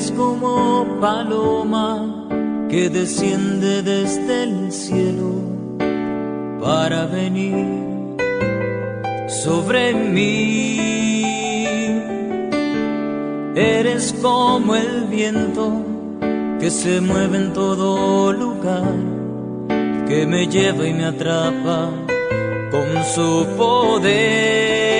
Eres como paloma que desciende desde el cielo para venir sobre mí. Eres como el viento que se mueve en todo lugar, que me lleva y me atrapa con su poder.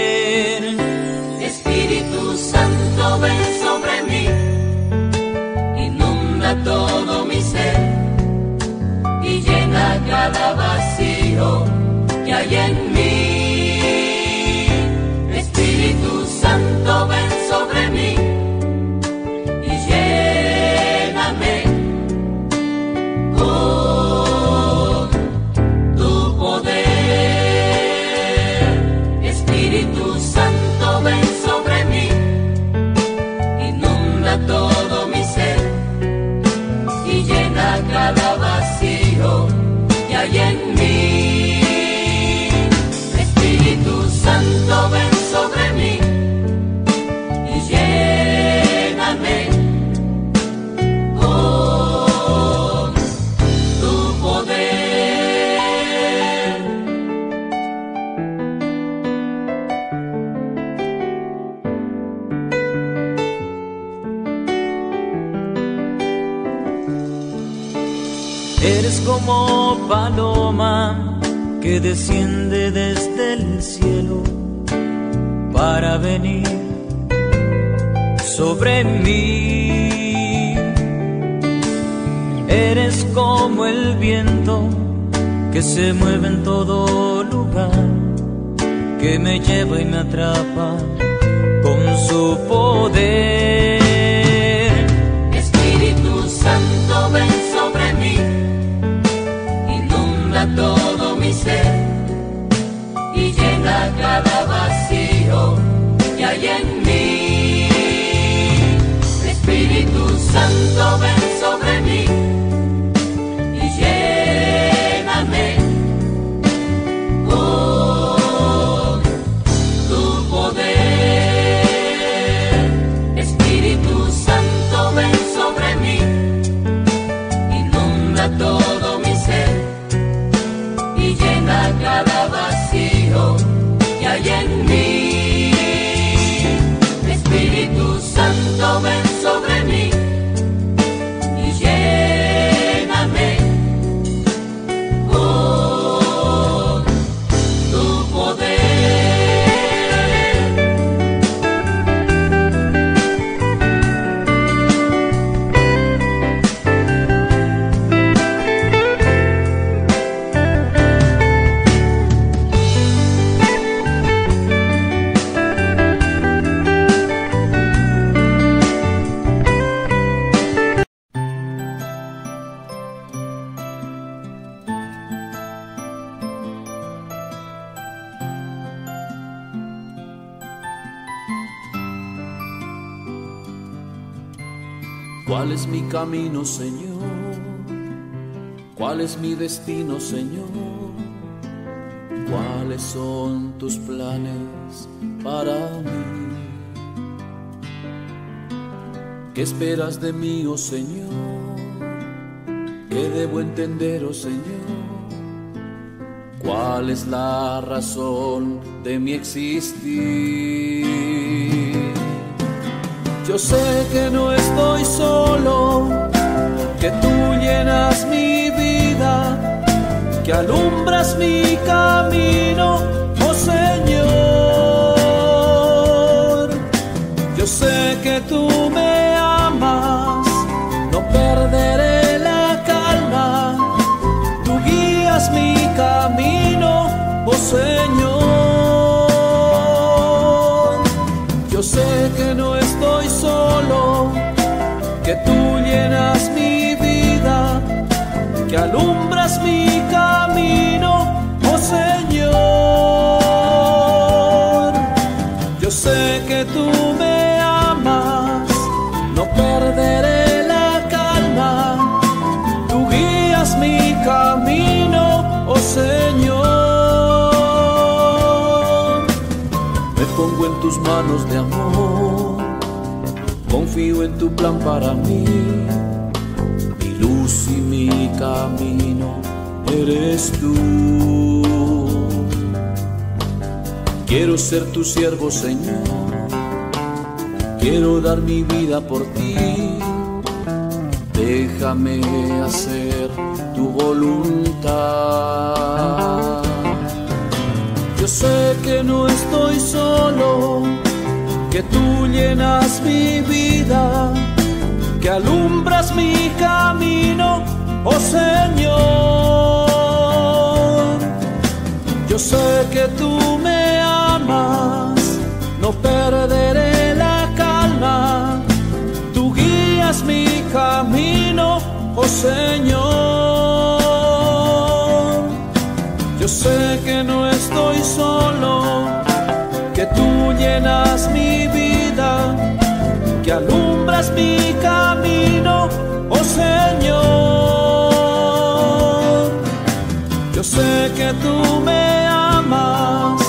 Cada vacío que hay en mí. Como paloma que desciende desde el cielo para venir sobre mí. Eres como el viento que se mueve en todo lugar, que me lleva y me atrapa con su poder. Cada vacío que hay en mí. Espíritu Santo, ven ¿Cuál es mi camino, Señor? ¿Cuál es mi destino, Señor? ¿Cuáles son tus planes para mí? ¿Qué esperas de mí, oh Señor? ¿Qué debo entender, oh Señor? ¿Cuál es la razón de mi existir? Yo sé que no estoy solo, que tú llenas mi vida, que alumbras mi camino, oh Señor. Yo sé que tú me amas, no perderé que alumbras mi camino, oh Señor. Yo sé que tú me amas, no perderé la calma, tú guías mi camino, oh Señor. Me pongo en tus manos de amor, confío en tu plan para mí, mi camino eres tú. Quiero ser tu siervo, Señor, quiero dar mi vida por ti. Déjame hacer tu voluntad. Yo sé que no estoy solo, que tú llenas mi vida, que alumbras mi camino, oh Señor. Yo sé que tú me amas, no perderé la calma, tú guías mi camino, oh Señor. Yo sé que no estoy solo, que tú llenas mi vida, que alumbras mi camino, Yo sé que tú me amas,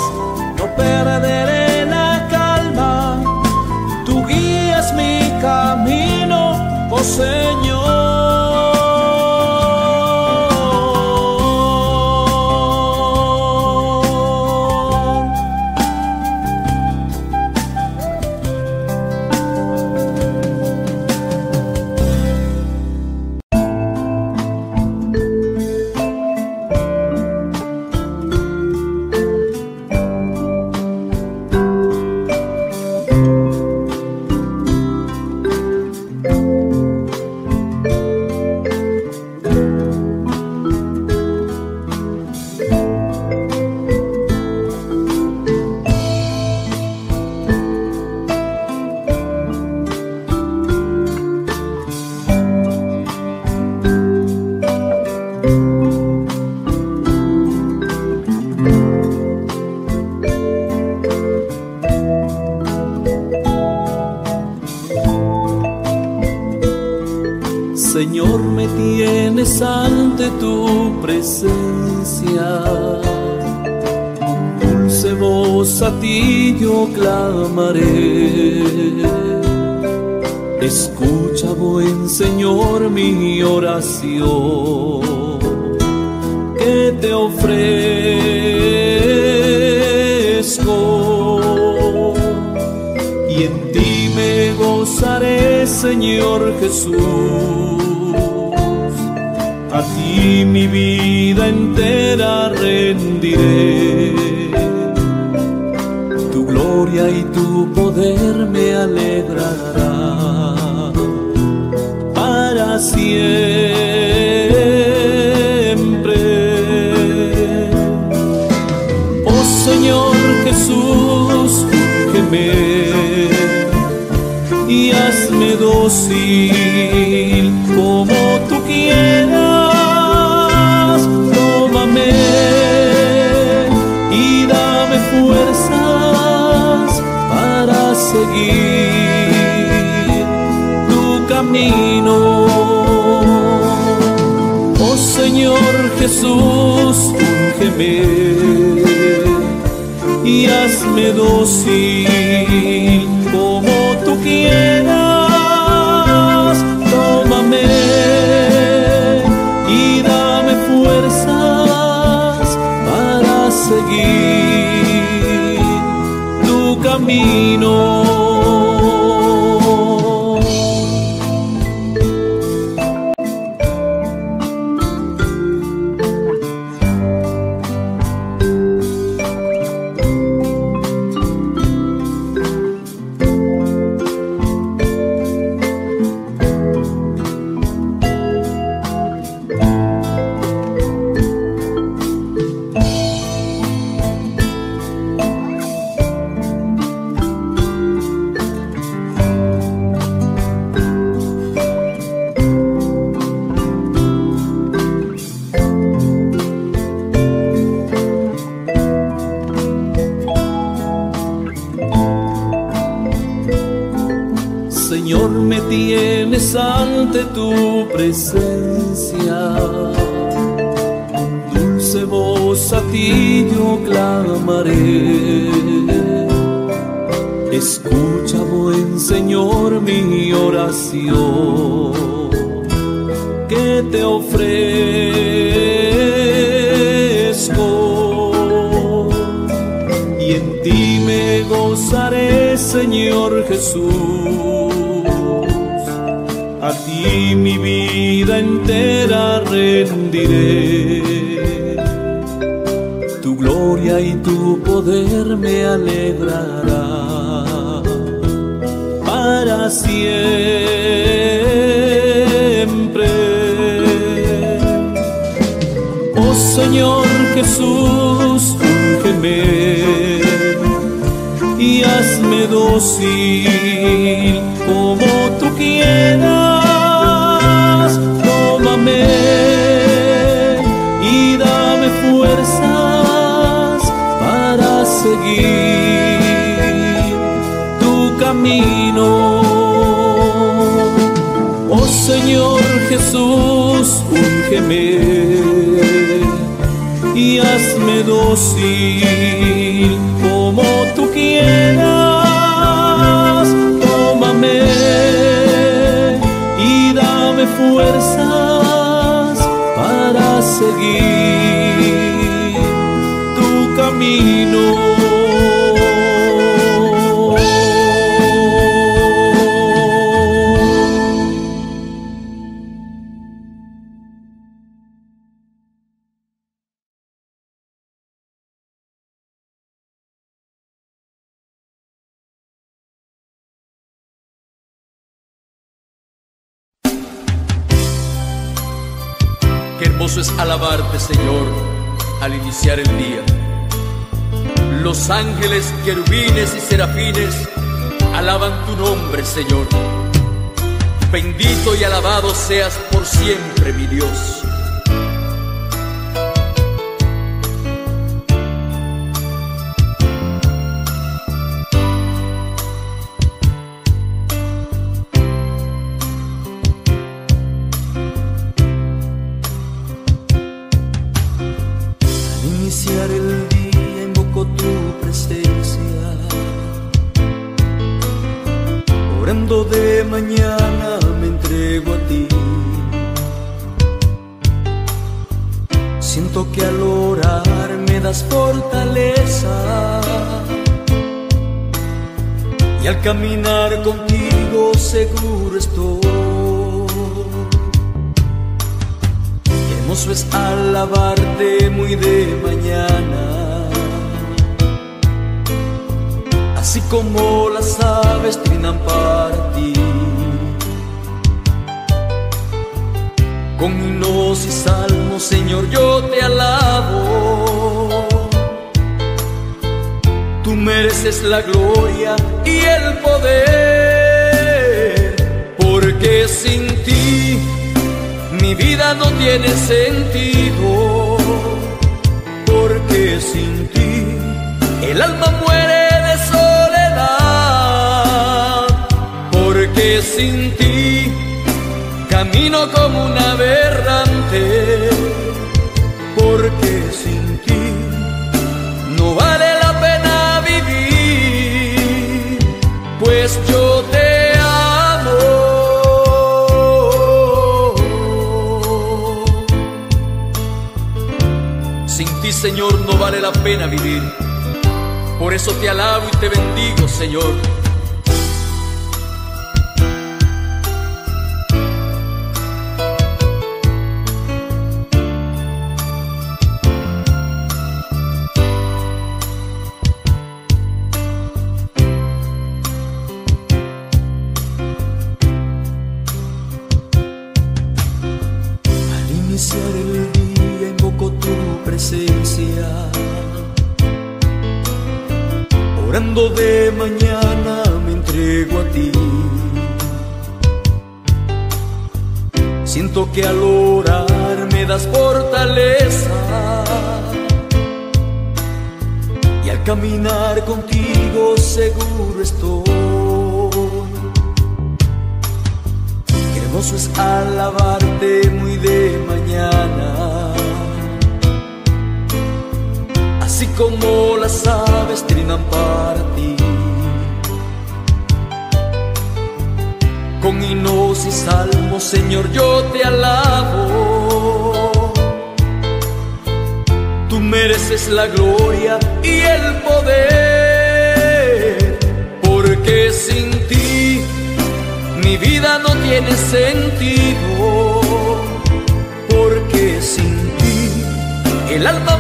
yo clamaré. Escucha, buen Señor, mi oración que te ofrezco. Y en ti me gozaré, Señor Jesús. A ti mi vida entera rendiré. Me alegrará para siempre. Oh Señor Jesús, y hazme dócil como tú quieras. Camino. Oh Señor Jesús, úngeme y hazme dócil como tú quieras. Tómame y dame fuerzas para seguir tu camino. Dócil como tú quieras. Tómame y dame fuerzas para seguir tu camino. Oh Señor Jesús, úngeme y hazme dócil como tú quieras. Fuerzas para seguir tu camino. Alabarte, Señor, al iniciar el día. Los ángeles, querubines y serafines alaban tu nombre, Señor. Bendito y alabado seas por siempre, mi Dios. Al caminar contigo seguro estoy. Hermoso es alabarte muy de mañana, así como las aves trinan para ti. Con himnos y salmos, Señor, yo te alabo. Tú mereces la gloria y el poder, porque sin ti mi vida no tiene sentido, porque sin ti el alma muere de soledad, porque sin ti camino como un aberrante, vale la pena vivir. Por eso te alabo y te bendigo, Señor. Orando de mañana me entrego a ti. Siento que al orar me das fortaleza. Y al caminar contigo seguro estoy. Qué hermoso es alabarte muy de mañana. Así como las aves trinan para ti. Con hinos y salmos, Señor, yo te alabo. Tú mereces la gloria y el poder, porque sin ti mi vida no tiene sentido, porque sin ti el alma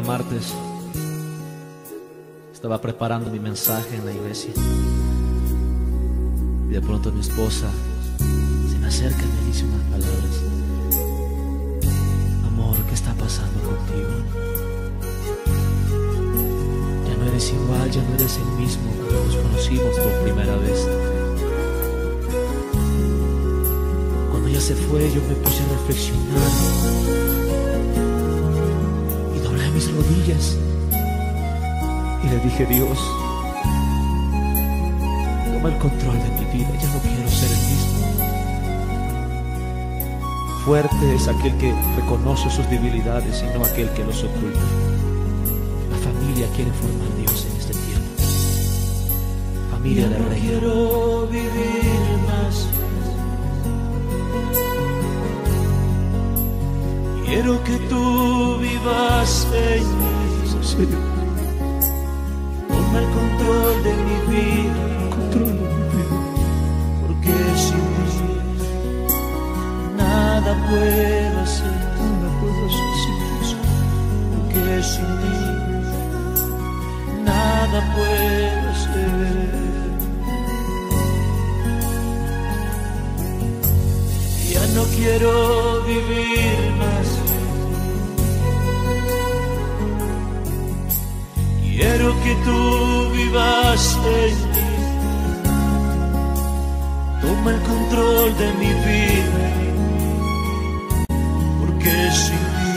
martes, estaba preparando mi mensaje en la iglesia y de pronto mi esposa se me acerca y me dice unas palabras. Amor, ¿qué está pasando contigo? Ya no eres igual, ya no eres el mismo cuando nos conocimos por primera vez. Cuando ella se fue, yo me puse a reflexionar mis rodillas y le dije, Dios, toma el control de mi vida, ya no quiero ser el mismo. Fuerte es aquel que reconoce sus debilidades y no aquel que los oculta. La familia quiere formar Dios en este tiempo. Familia del reino. Quiero que tú vivas en mí. Toma el control de mi vida, controla mi vida. porque sin ti nada puedo hacer. Nada puedo hacer sin ti. Porque sin ti nada puedo hacer. Ya no quiero vivir más. Que tú vivas en. Toma el control de mi vida. Porque sin ti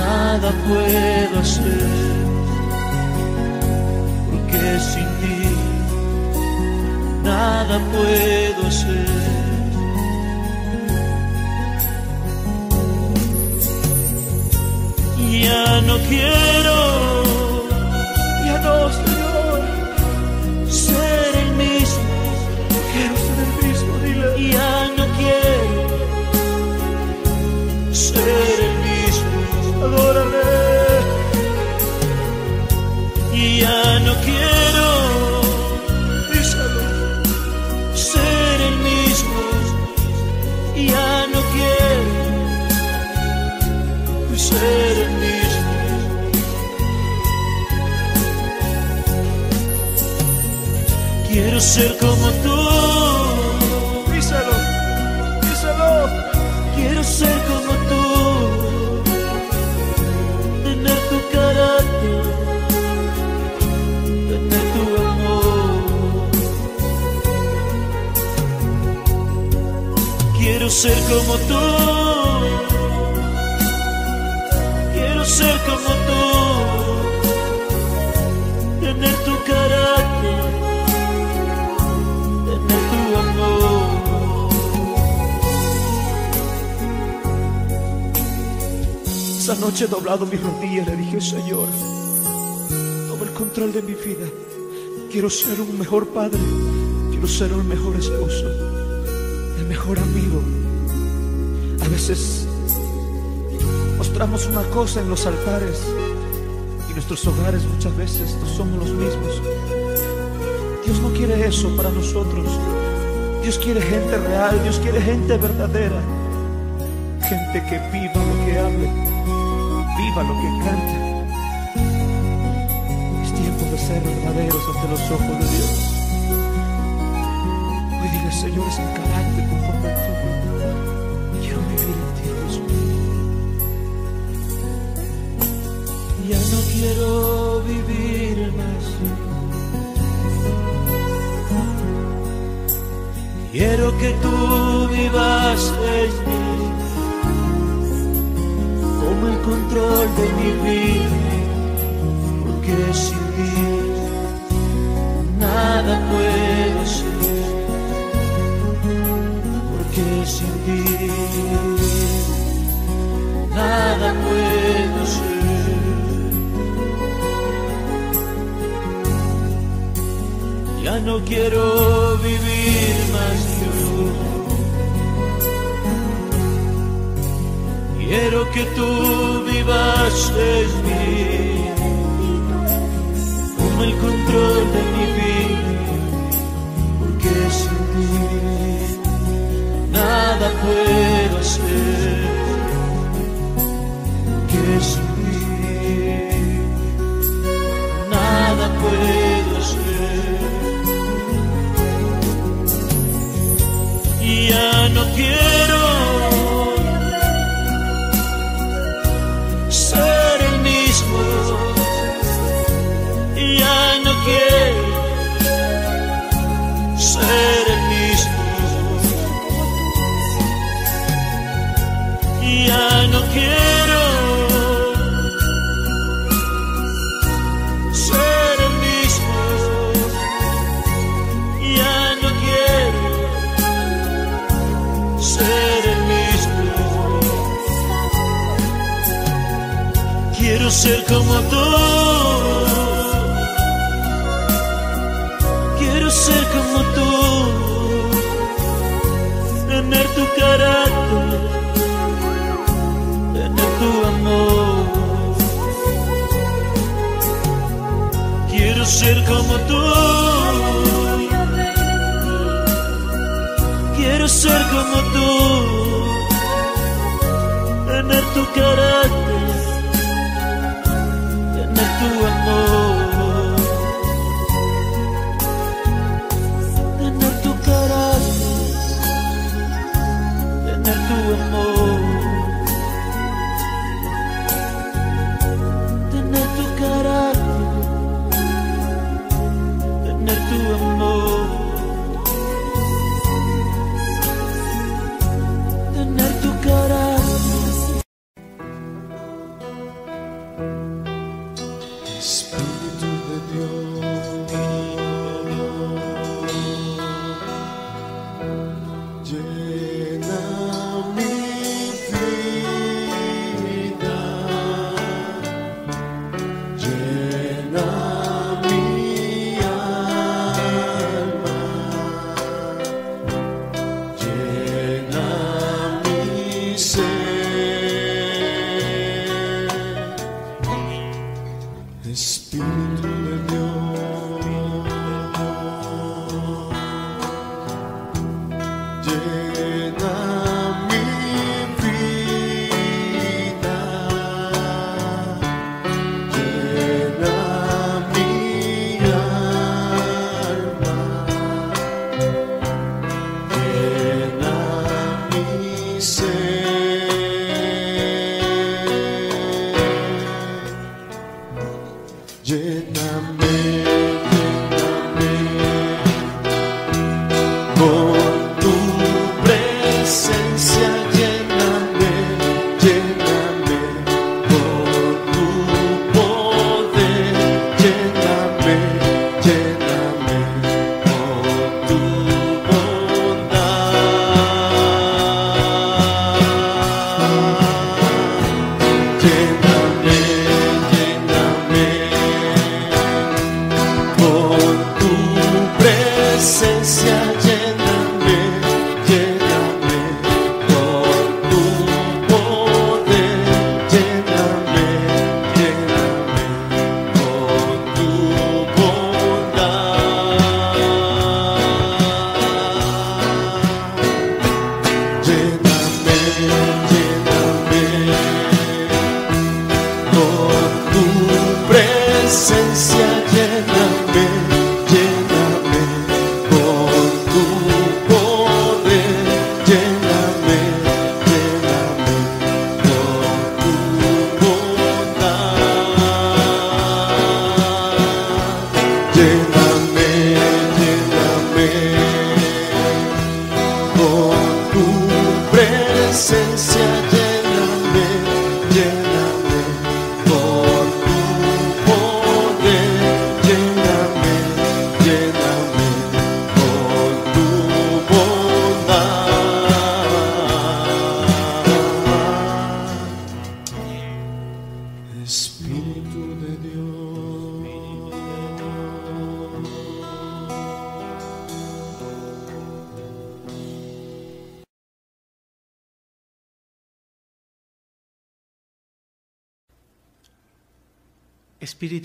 nada puedo hacer, porque sin ti nada puedo hacer. Ya no quiero, Señor, ser el mismo. Quiero ser el mismo. Ya no quiero ser el mismo. Y ya no quiero ser el mismo. Ya no quiero ser Quiero ser como tú. Díselo, díselo. Quiero ser como tú. Tener tu carácter. Tener tu amor. Quiero ser como tú. Quiero ser como tú. Tener tu carácter. Esa noche he doblado mis rodillas le dije, Señor, toma el control de mi vida. Quiero ser un mejor padre, Quiero ser el mejor esposo, el mejor amigo. A veces mostramos una cosa en los altares y nuestros hogares muchas veces no somos los mismos. Dios no quiere eso para nosotros. Dios quiere gente real, Dios quiere gente verdadera. Gente que viva lo que hable, viva lo que cante. Es tiempo de ser verdaderos ante los ojos de Dios. Hoy diga, Señor, es mi carácter conforme al tuyo. Quiero vivir en ti, Dios. Ya no quiero vivir más. Quiero que tú vivas en mí, como el control de mi vida, porque sin ti nada puedo ser, porque sin ti nada puedo ser. Ya no quiero vivir más Quiero que tú vivas en mí, como el control de mi vida, porque sin ti nada puedo hacer, ser como tú. Quiero ser como tú. Tener tu carácter. Tener tu amor. Quiero ser como tú. Quiero ser como tú, tener tu carácter,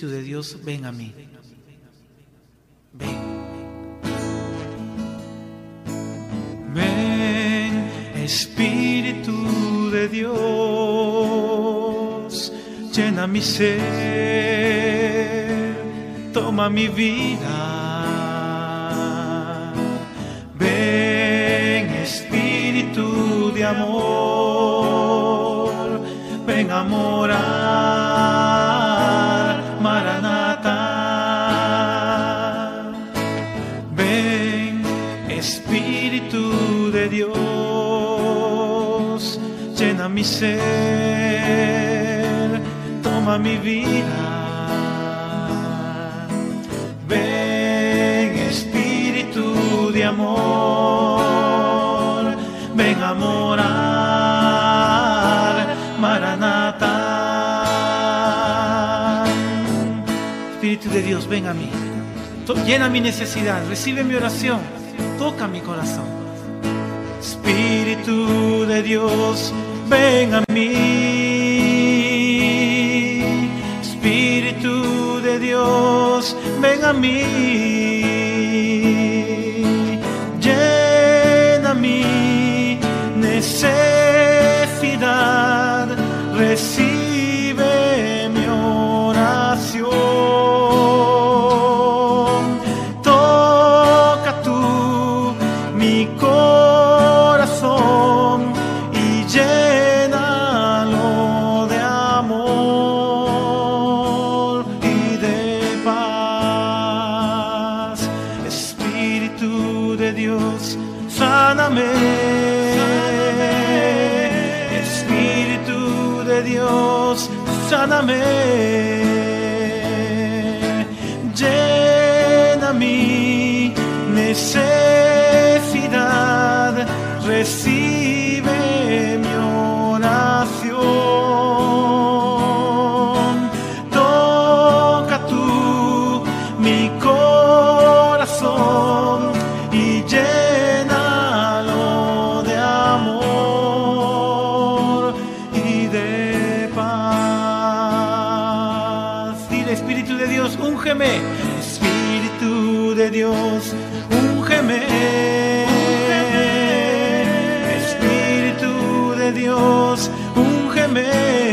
Espíritu de Dios, ven a mí. Ven. Ven, Espíritu de Dios, llena mi ser, toma mi vida. Ven, Espíritu de amor, ven a mi vida. Ven Espíritu de amor, ven a morar, Maranata. Espíritu de Dios, ven a mí. Llena mi necesidad, recibe mi oración, toca mi corazón. Espíritu de Dios, ven a mí. Dios, ven a mí. Llena mi necesidad, Espíritu de Dios, úngeme, Espíritu de Dios, úngeme. Espíritu de Dios, úngeme.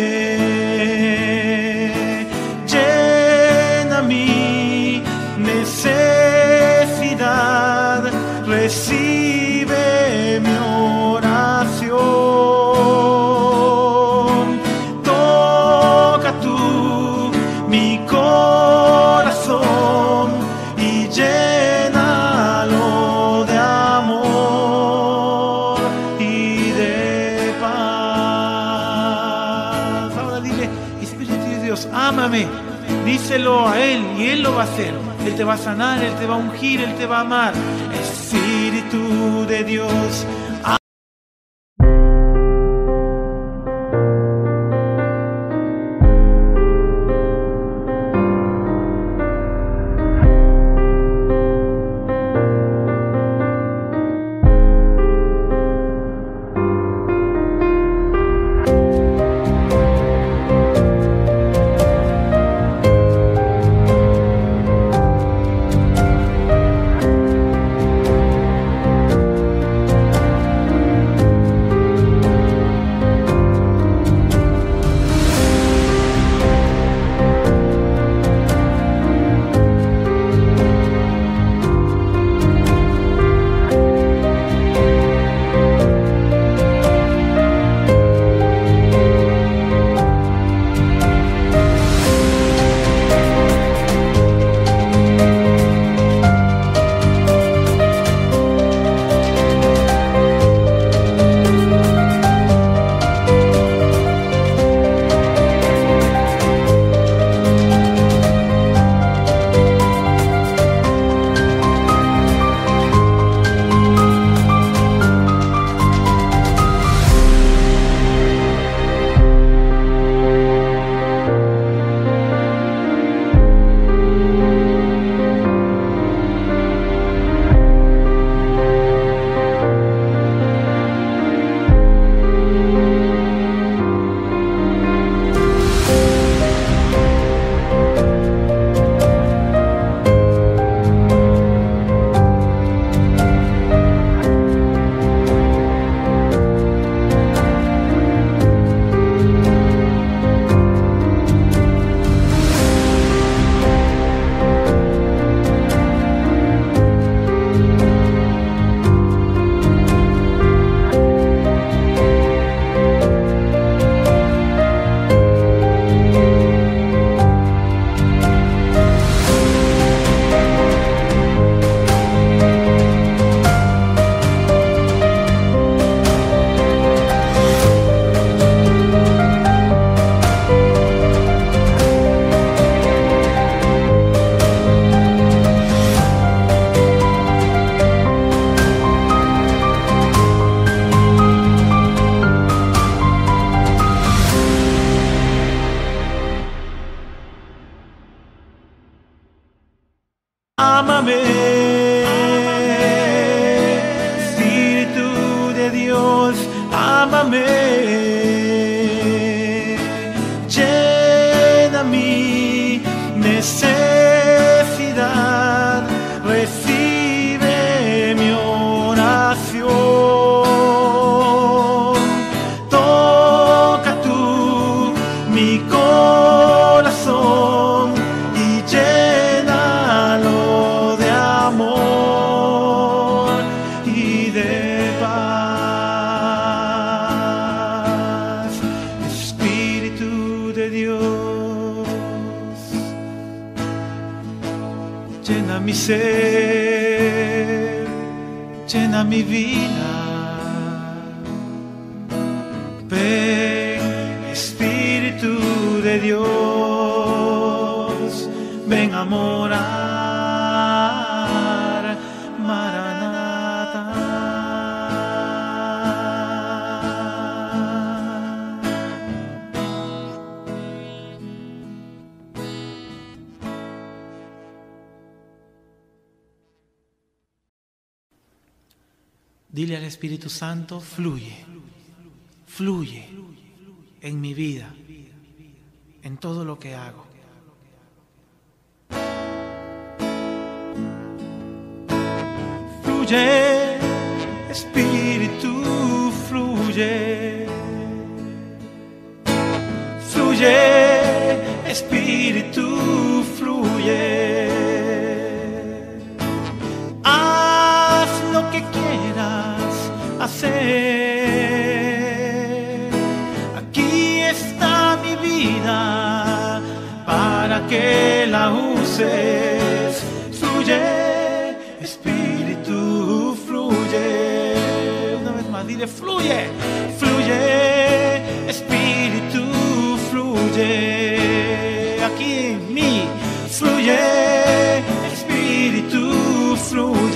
Va hacer. Él te va a sanar, Él te va a ungir, Él te va a amar. Espíritu de Dios, Santo, fluye, fluye en mi vida, en todo lo que hago. Fluye, Espíritu, fluye. Fluye, Espíritu, fluye. Haz lo que quieras hacer. Aquí está mi vida para que la uses. Fluye, Espíritu, fluye. Una vez más, dile, fluye, fluye, Espíritu, fluye. Aquí en mí, fluye, Espíritu, fluye.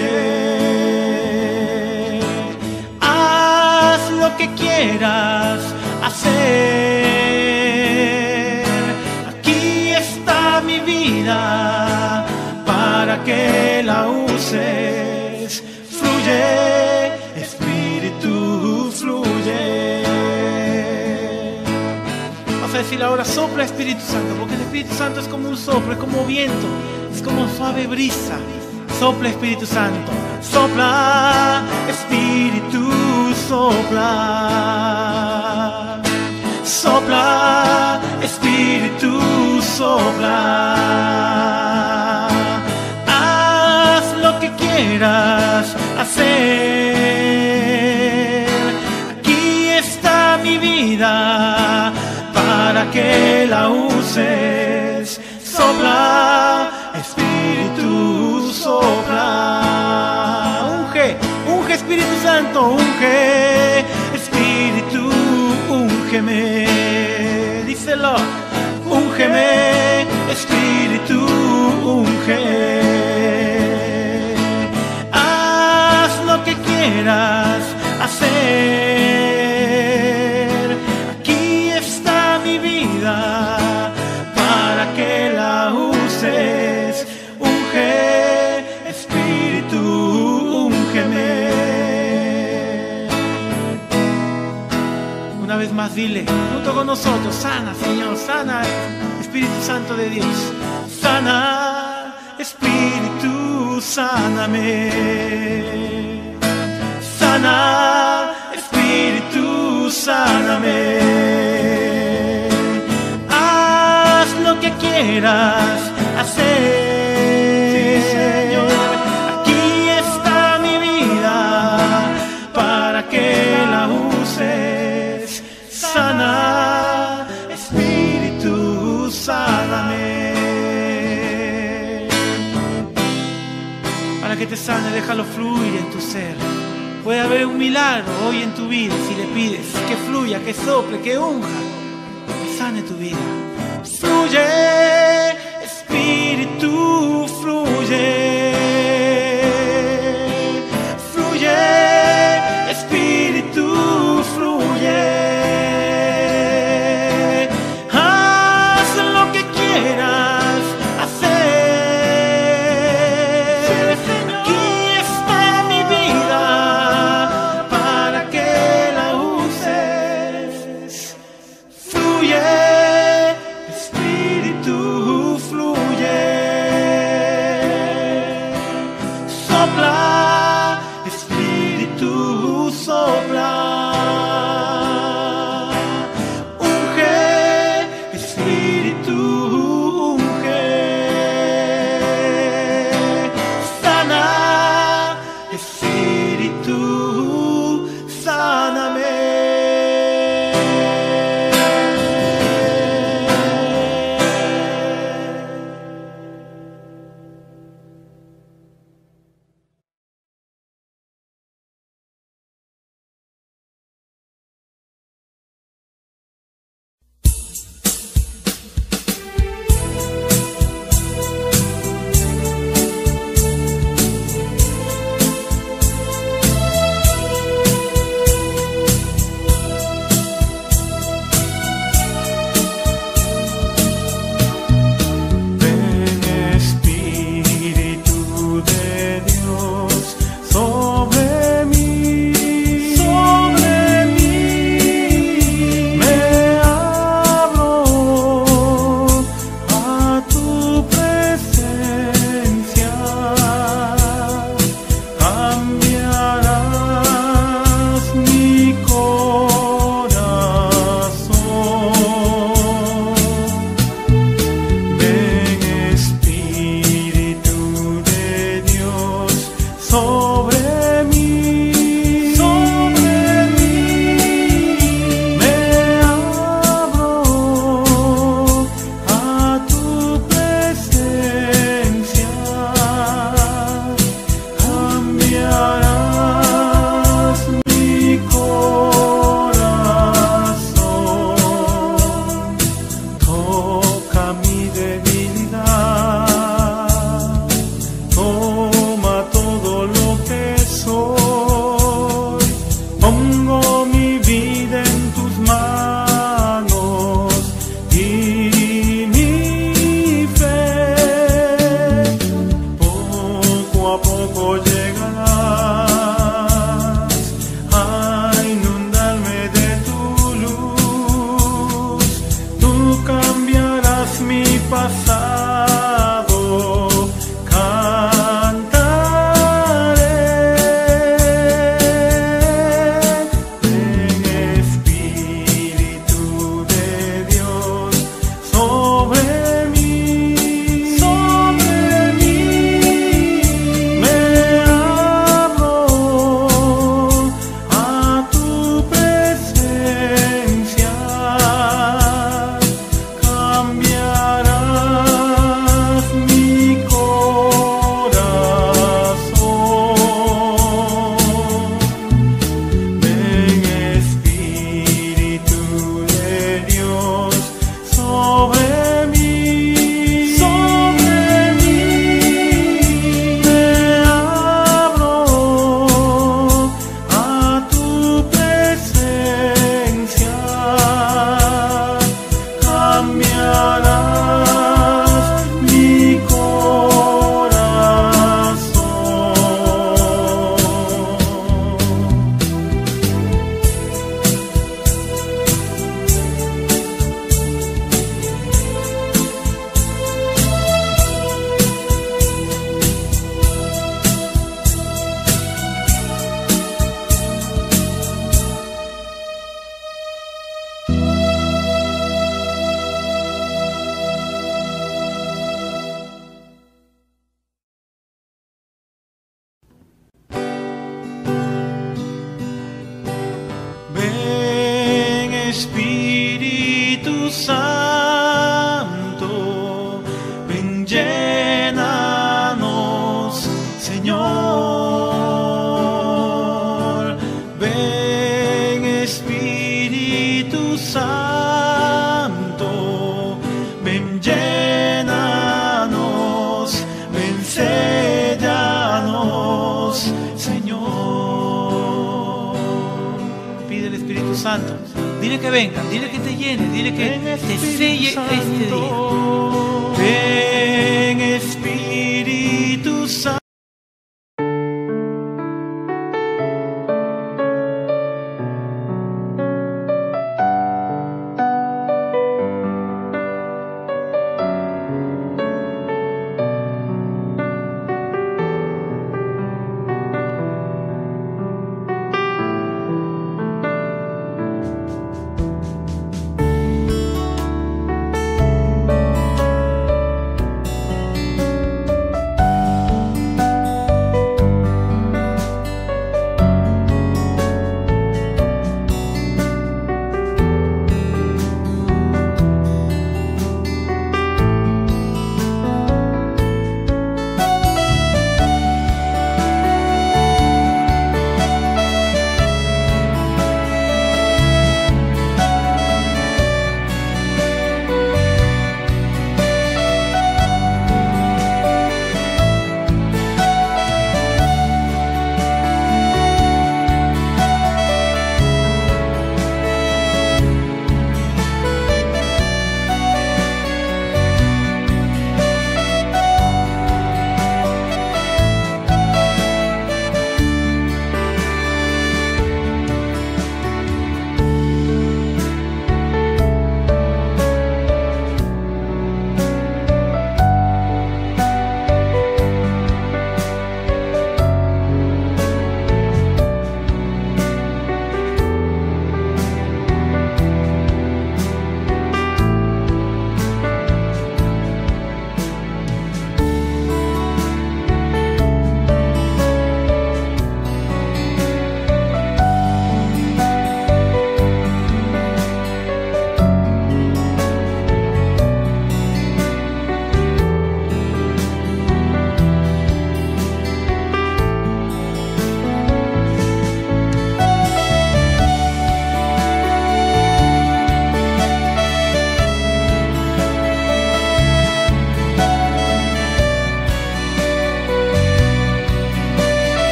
Que quieras hacer. Aquí está mi vida para que la uses. Fluye, Espíritu, fluye. Vas a decir ahora, sopla Espíritu Santo, porque el Espíritu Santo es como un soplo, es como viento, es como suave brisa. Sopla Espíritu Santo, sopla Espíritu, sopla. Sopla Espíritu, sopla. Haz lo que quieras hacer. Aquí está mi vida para que la uses. Sopla, sopla. Unge, unge Espíritu Santo, unge. Espíritu, úngeme. Díselo, úngeme. Espíritu, unge. Haz lo que quieras hacer. Más dile, junto con nosotros, sana Señor, sana Espíritu Santo de Dios, sana Espíritu, sáname. Sana Espíritu, sáname. Haz lo que quieras hacer. Sane, déjalo fluir en tu ser. Puede haber un milagro hoy en tu vida si le pides que fluya, que sople, que unja, sane tu vida. Fluye, Espíritu. Fluye,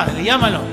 Padre, llámalo.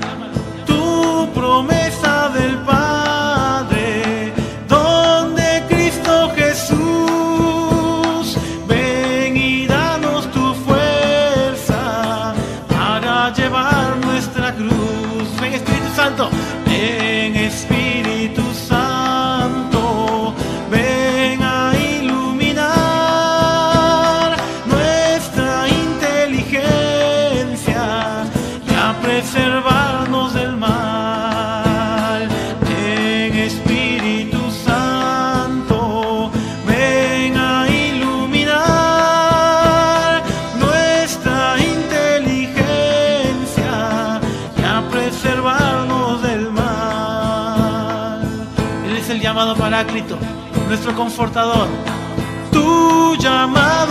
Confortador. Tu llamado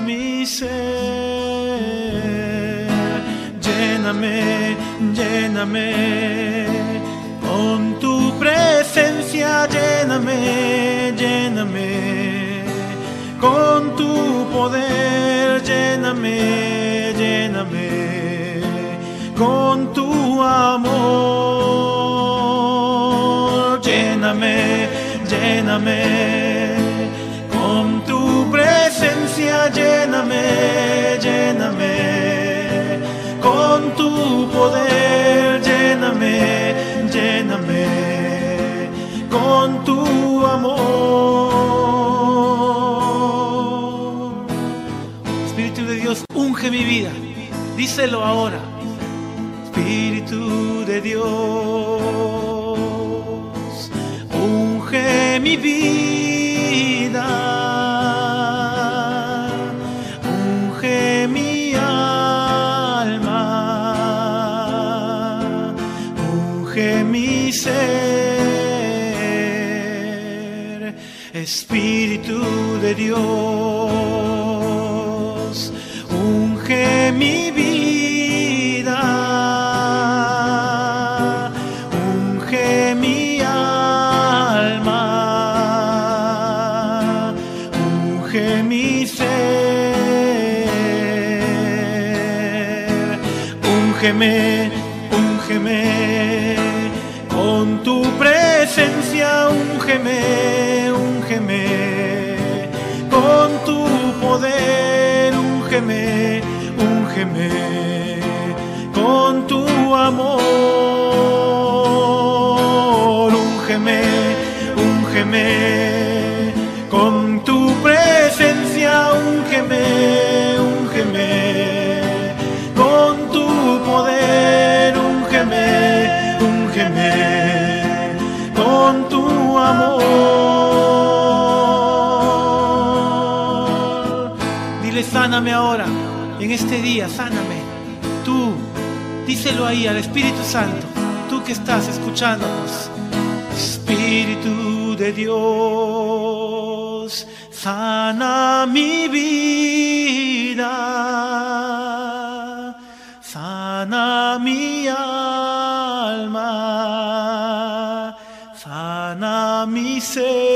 mi ser, lléname, lléname. Con tu presencia, lléname, lléname. Con tu poder, lléname, lléname. Con tu amor, lléname, lléname lléname, lléname con tu poder, lléname, lléname con tu amor. Espíritu de Dios, unge mi vida, díselo ahora. Espíritu de Dios, de poder, úngeme, úngeme sáname ahora, en este día, sáname. Tú, díselo ahí al Espíritu Santo, tú que estás escuchándonos. Espíritu de Dios, sana mi vida, sana mi alma, sana mi ser,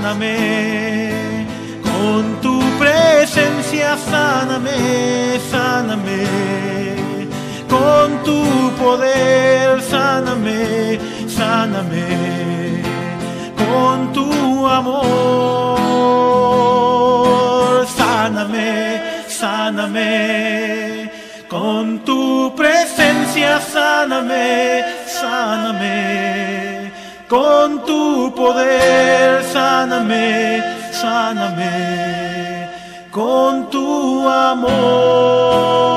sáname, con tu presencia, sáname, sáname, con tu poder, sáname, sáname, con tu amor, sáname, sáname, con tu presencia, sáname, sáname, con tu poder, sáname, sáname, con tu amor,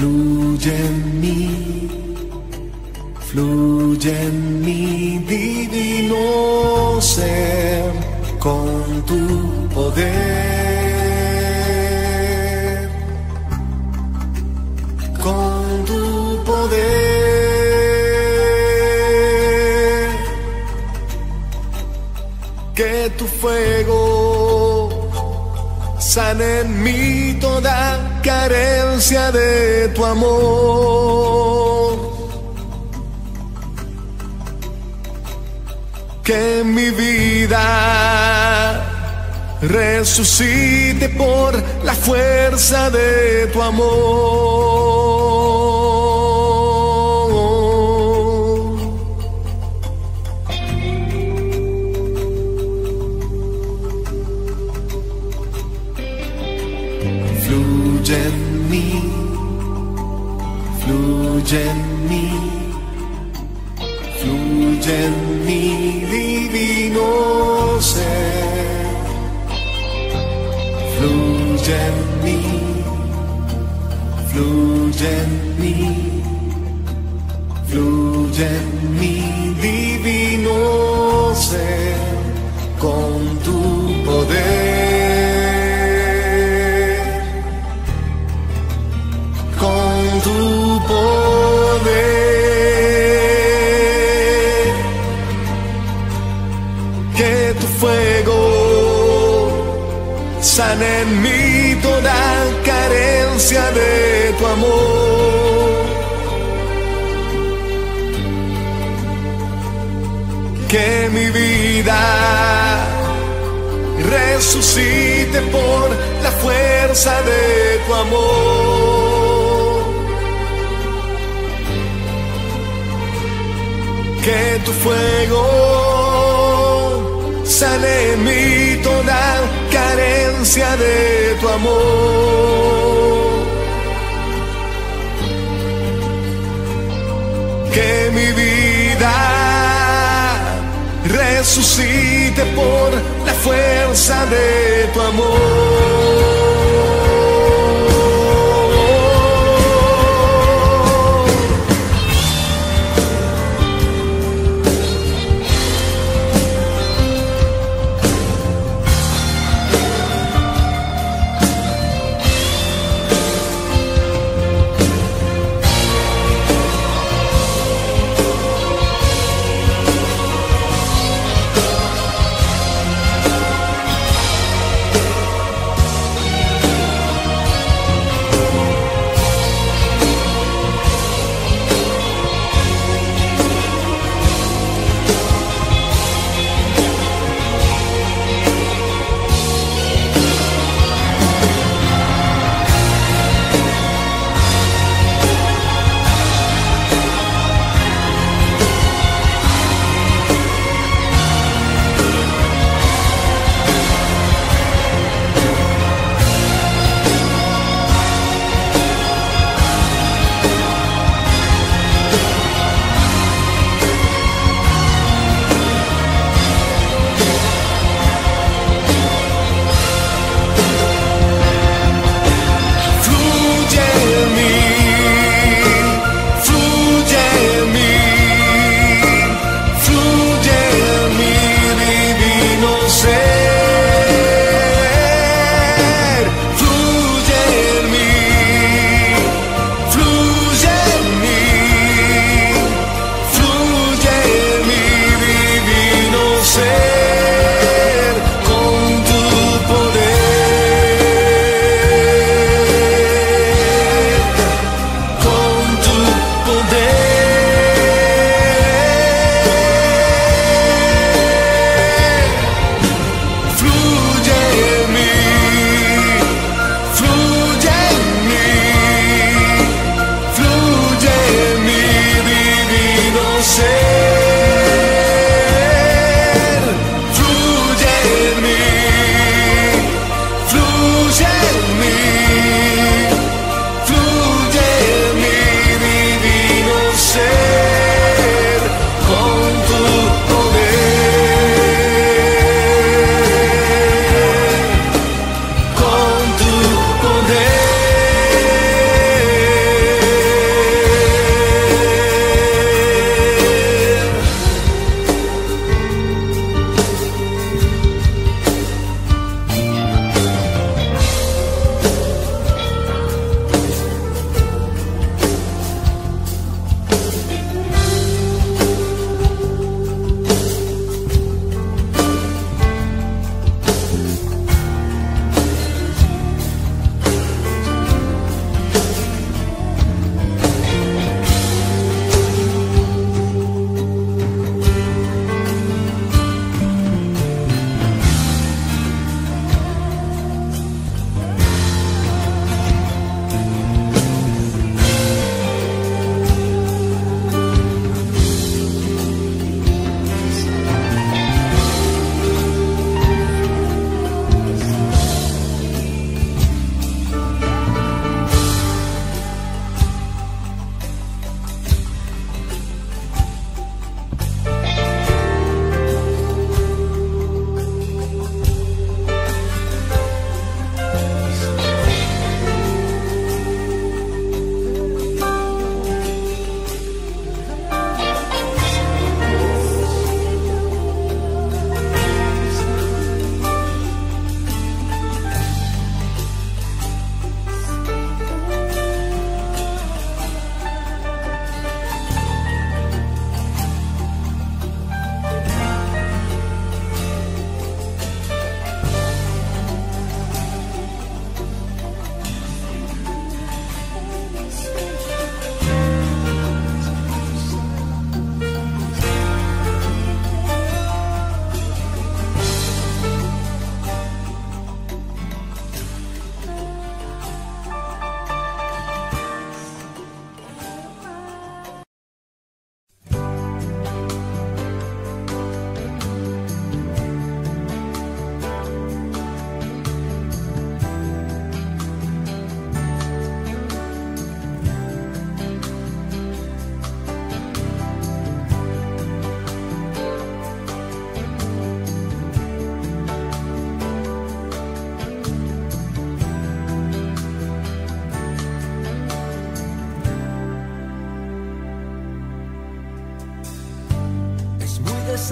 fluye en mí, fluye en mi divino ser con tu poder, con tu poder, que tu fuego sana en mí toda carencia de tu amor. Que mi vida resucite por la fuerza de tu amor. Que mi vida resucite por la fuerza de tu amor. Que tu fuego sane en mí toda carencia de tu amor. Que resucite por la fuerza de tu amor.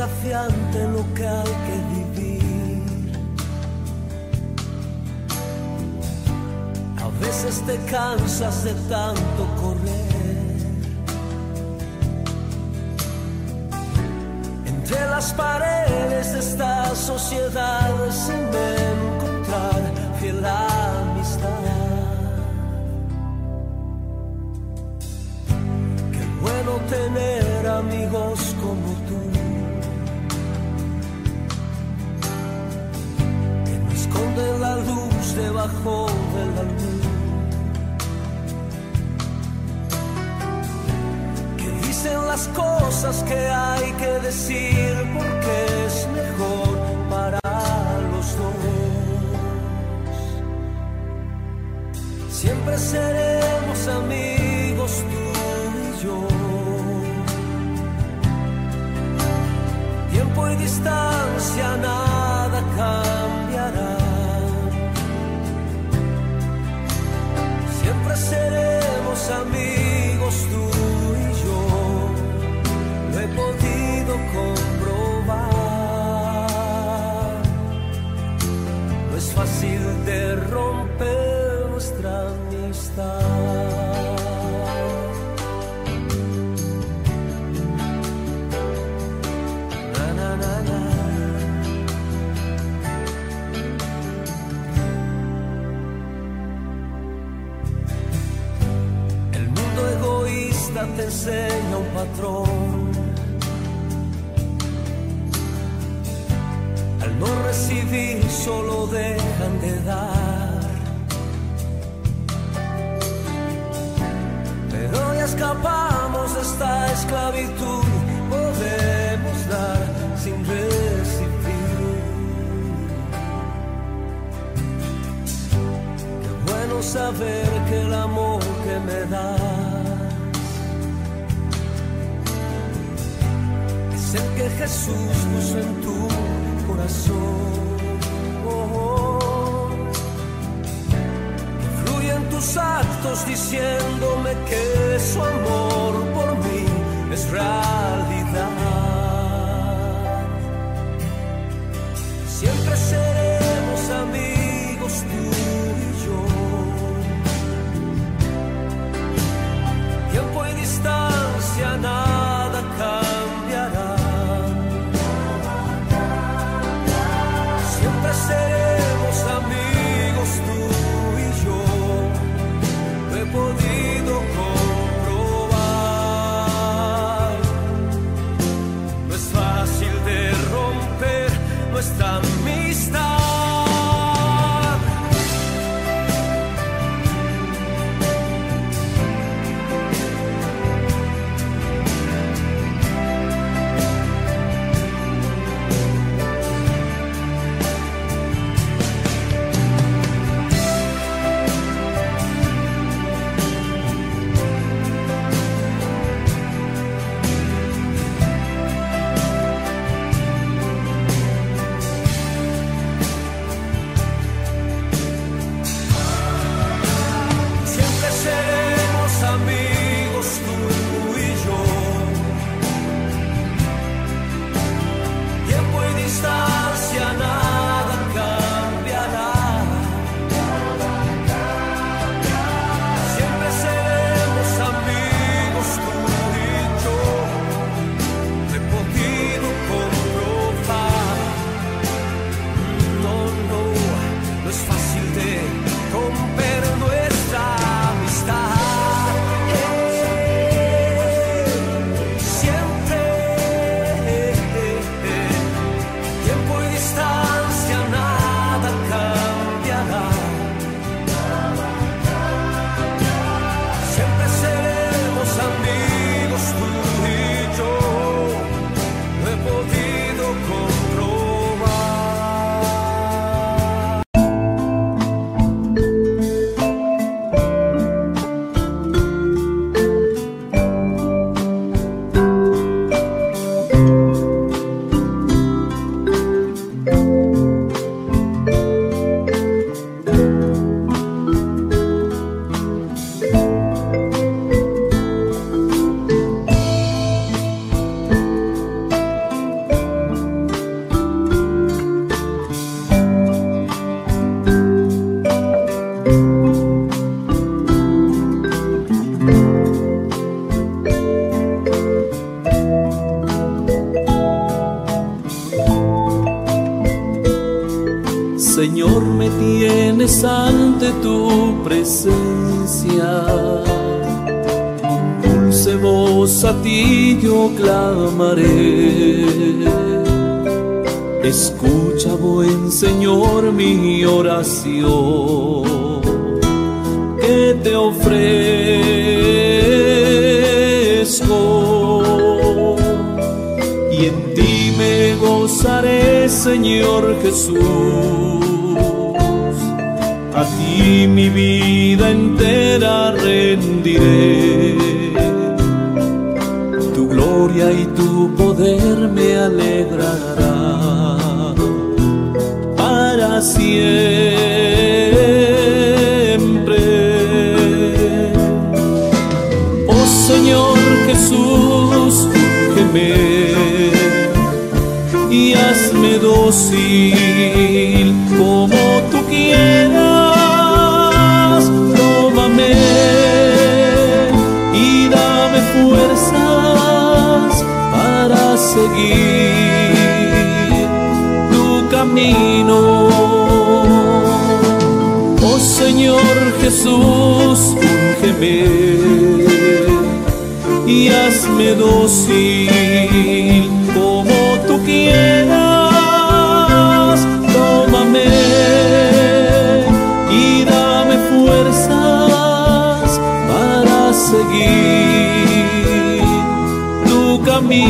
Desafiante lo que hay que vivir. A veces te cansas de tanto correr. Entre las paredes de esta sociedad sin encontrar que hay que decir porque es mejor para los dos. Siempre seremos amigos tú y yo. Tiempo y distancia nada cambiará. Siempre seremos amigos comprobar. No es fácil de romper nuestra amistad. El mundo egoísta te enseña un patrón. Solo dejan de dar. Pero ya escapamos de esta esclavitud, podemos dar sin recibir. Qué bueno saber que el amor que me das es el que Jesús puso en tu corazón. Diciéndome que su amor por mí es realidad.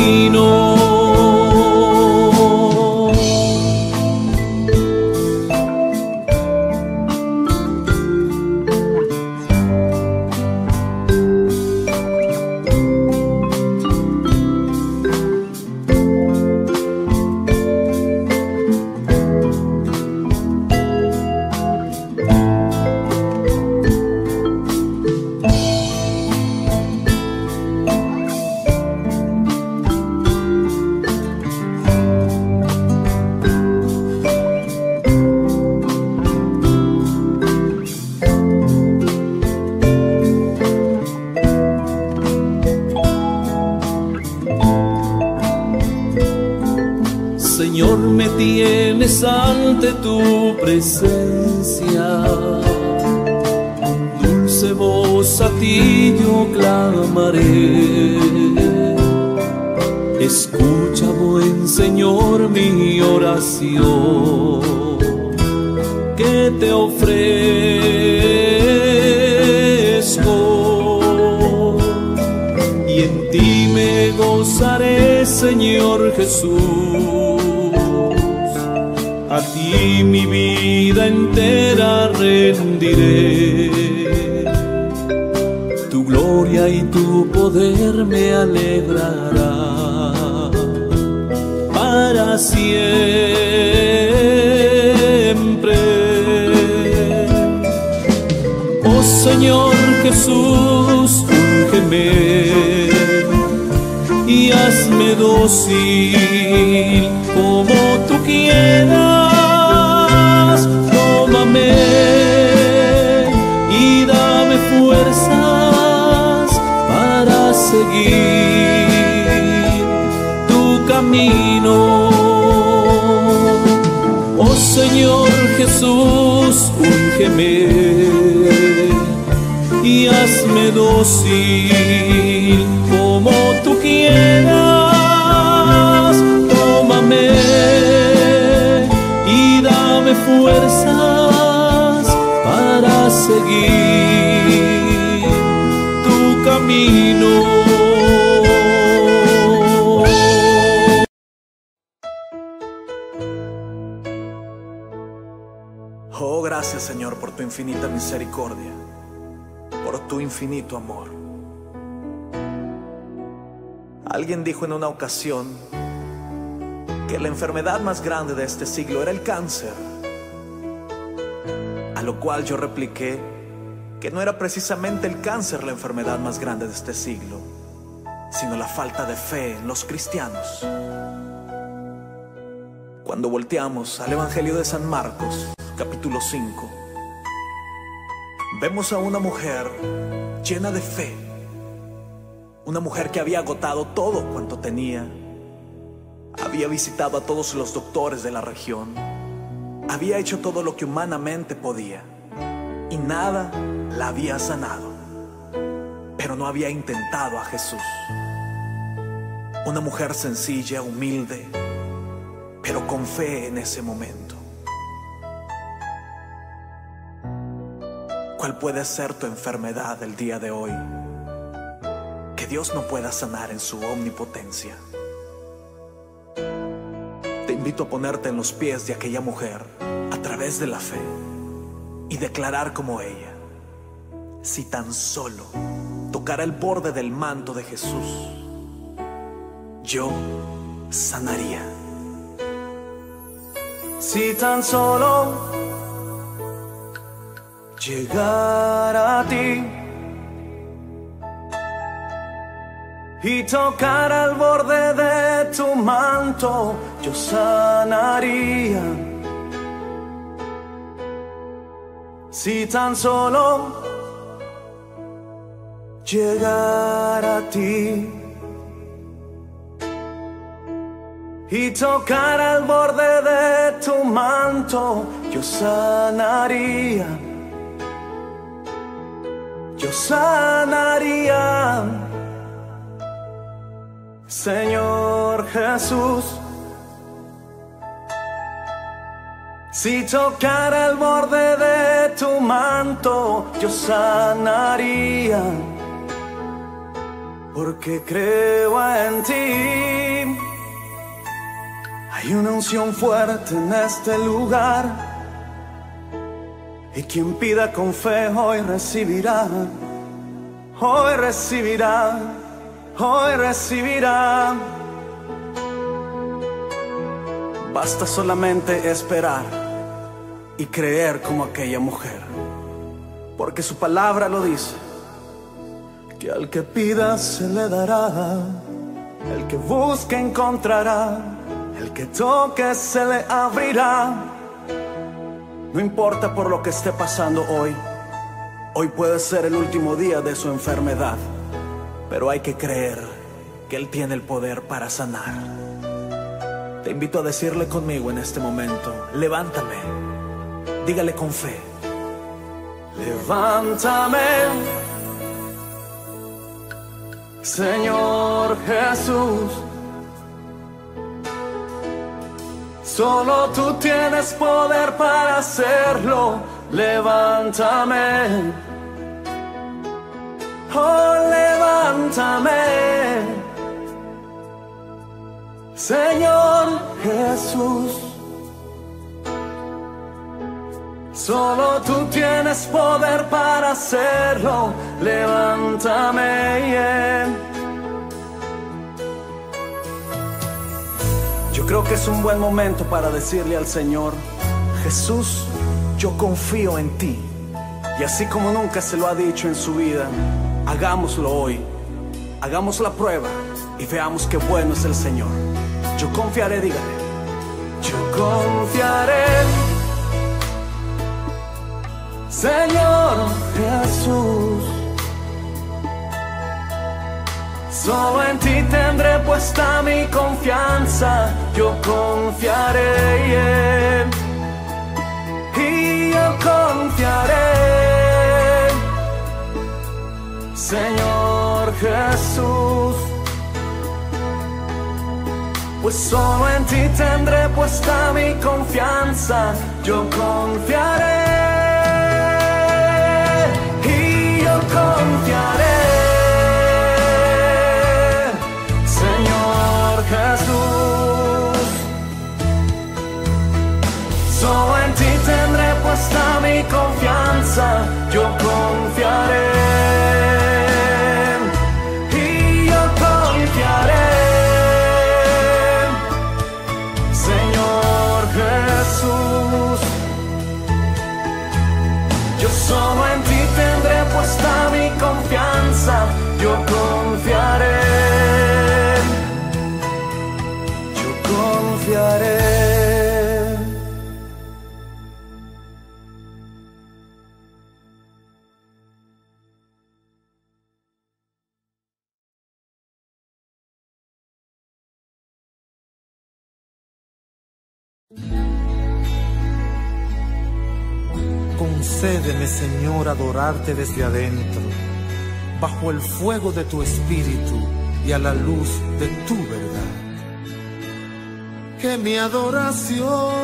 camino. una ocasión que la enfermedad más grande de este siglo era el cáncer, a lo cual yo repliqué que no era precisamente el cáncer la enfermedad más grande de este siglo, sino la falta de fe en los cristianos. Cuando volteamos al Evangelio de San Marcos, capítulo 5, vemos a una mujer llena de fe una mujer que había agotado todo cuanto tenía. Había visitado a todos los doctores de la región. Había hecho todo lo que humanamente podía. Y nada la había sanado. Pero no había intentado a Jesús. Una mujer sencilla, humilde, pero con fe en ese momento. ¿Cuál puede ser tu enfermedad el día de hoy? Dios no pueda sanar en su omnipotencia. Te invito a ponerte en los pies de aquella mujer a través de la fe y declarar como ella, si tan solo tocara el borde del manto de Jesús, yo sanaría. Si tan solo llegara a ti y tocar al borde de tu manto, yo sanaría. Si tan solo llegara a ti y tocar al borde de tu manto, yo sanaría. Yo sanaría. Señor Jesús, si tocara el borde de tu manto, yo sanaría, porque creo en ti. Hay una unción fuerte en este lugar, y quien pida con fe hoy recibirá, hoy recibirá hoy recibirá. Basta solamente esperar y creer como aquella mujer, porque su palabra lo dice, que al que pida se le dará, el que busque encontrará, el que toque se le abrirá. No importa por lo que esté pasando hoy, hoy puede ser el último día de su enfermedad pero hay que creer que Él tiene el poder para sanar. Te invito a decirle conmigo en este momento, levántame, dígale con fe, levántame, Señor Jesús. Solo tú tienes poder para hacerlo, levántame. Oh, levántame, Señor Jesús. Solo tú tienes poder para hacerlo, levántame. Yo creo que es un buen momento para decirle al Señor, Jesús, yo confío en ti. Y así como nunca se lo ha dicho en su vida, hagámoslo hoy. Hagamos la prueba y veamos qué bueno es el Señor. Yo confiaré, dígale. Yo confiaré. Señor Jesús. Solo en ti tendré puesta mi confianza. Yo confiaré. Y yo confiaré. Señor Jesús. Pues solo en ti tendré puesta mi confianza, yo confiaré. Concédeme, Señor, adorarte desde adentro, bajo el fuego de tu espíritu y a la luz de tu verdad. Que mi adoración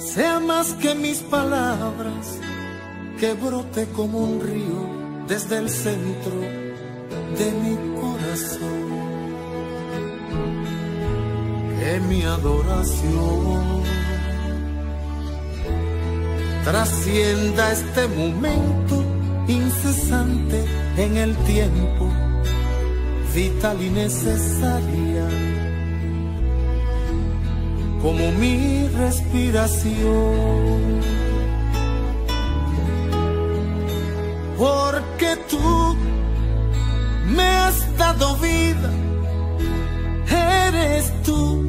sea más que mis palabras, que brote como un río desde el centro de mi corazón. Que mi adoración trascienda este momento incesante en el tiempo, vital y necesaria, como mi respiración. Porque tú me has dado vida, eres tú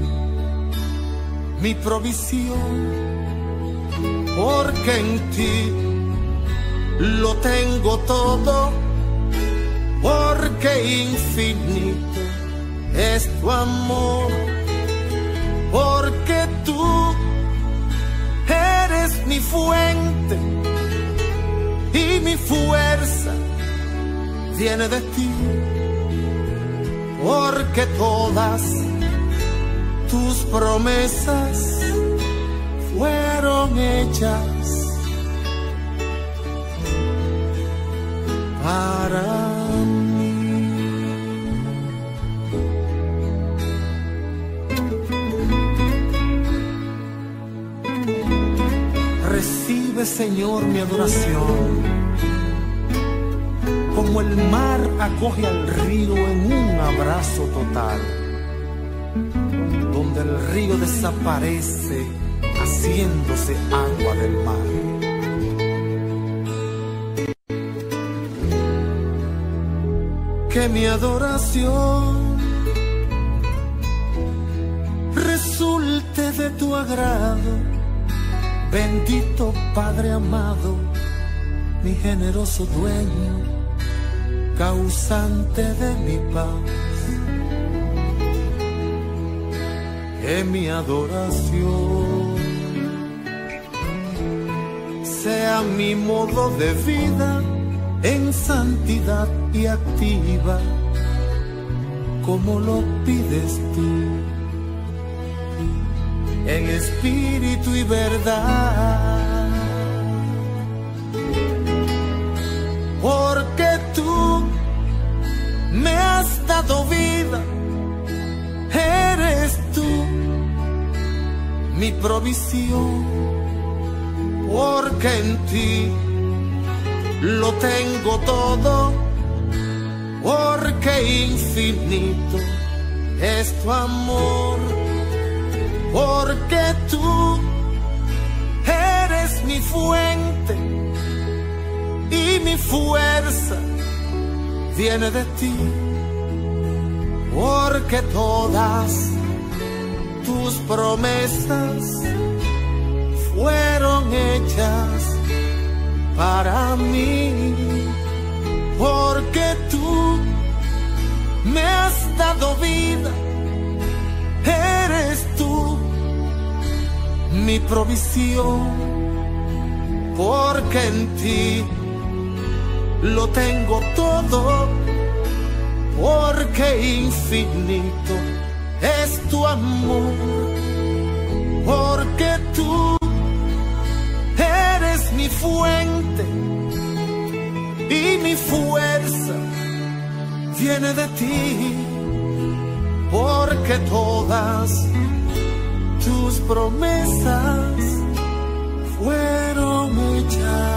mi provisión porque en ti lo tengo todo, porque infinito es tu amor, porque tú eres mi fuente y mi fuerza viene de ti, porque todas tus promesas fueron hechas para Señor, mi adoración. Como el mar acoge al río en un abrazo total, donde el río desaparece haciéndose agua del mar. Que mi adoración resulte de tu agrado, bendito Padre amado, mi generoso dueño, causante de mi paz. Que mi adoración sea mi modo de vida en santidad y activa, como lo pides tú, en espíritu y verdad. Porque tú me has dado vida, eres tú mi provisión porque en ti lo tengo todo, porque infinito es tu amor, porque tú eres mi fuente y mi fuerza viene de ti, porque todas tus promesas fueron hechas para mí, porque tú me has dado vida, eres tú mi provisión, porque en ti lo tengo todo, porque infinito es tu amor, porque tú mi fuente y mi fuerza viene de ti, porque todas tus promesas fueron hechas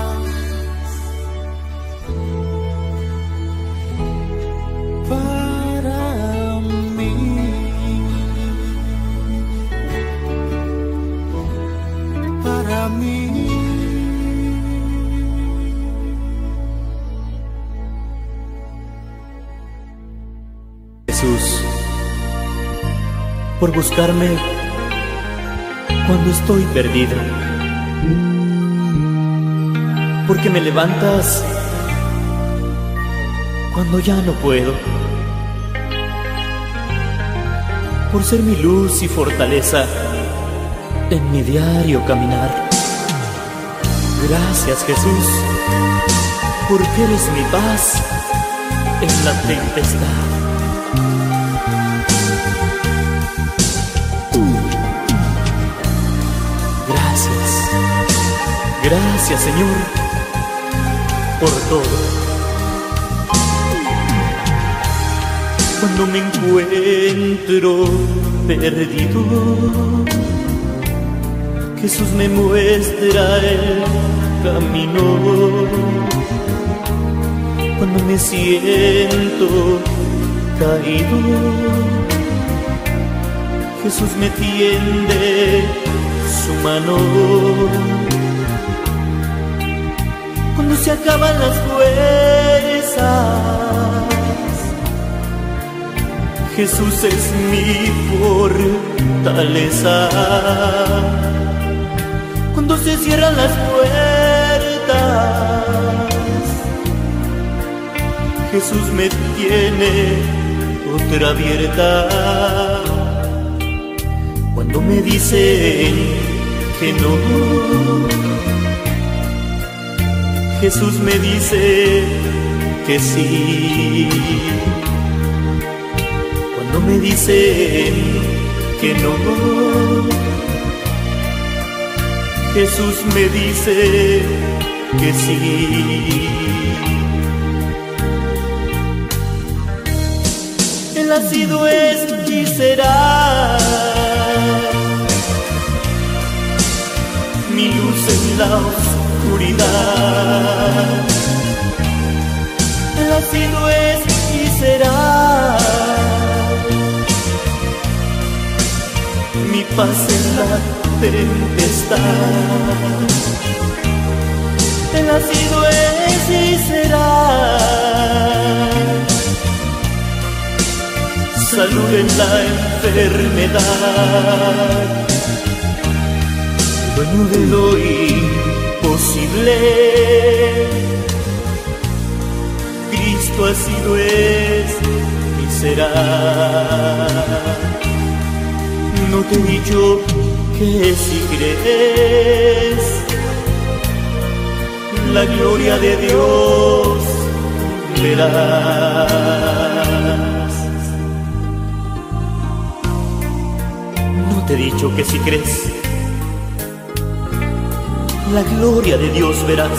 por buscarme cuando estoy perdido, porque me levantas cuando ya no puedo, por ser mi luz y fortaleza en mi diario caminar. Gracias Jesús, porque eres mi paz en la tempestad. Gracias Señor por todo. Cuando me encuentro perdido, Jesús me muestra el camino. Cuando me siento caído, Jesús me tiende su mano. Se acaban las fuerzas, Jesús es mi fortaleza. Cuando se cierran las puertas, Jesús me tiene otra abierta. Cuando me dicen que no, Jesús me dice que sí. Cuando me dicen que no, Jesús me dice que sí. Él ha es y será mi luz en la oscuridad. Sido, es y será mi paz en la tempestad. Sido, es y será salud en la enfermedad, dueño de lo Cristo ha sido, es y será. No te he dicho que si crees la gloria de Dios verás. No te he dicho que si crees la gloria de Dios verás.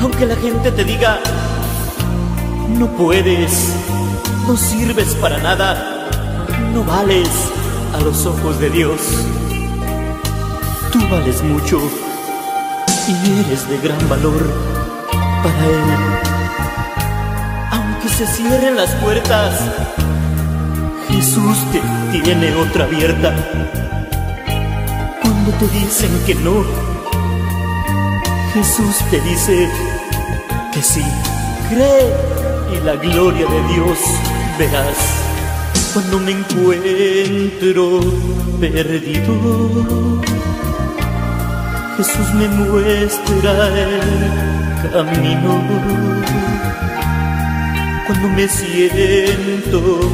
Aunque la gente te diga, no puedes, no sirves para nada, no vales a los ojos de Dios. Tú vales mucho y eres de gran valor para Él. Aunque se cierren las puertas, Jesús te tiene otra abierta. Cuando te dicen que no, Jesús te dice que sí. Cree y la gloria de Dios verás. Cuando me encuentro perdido, Jesús me muestra el camino. Cuando me siento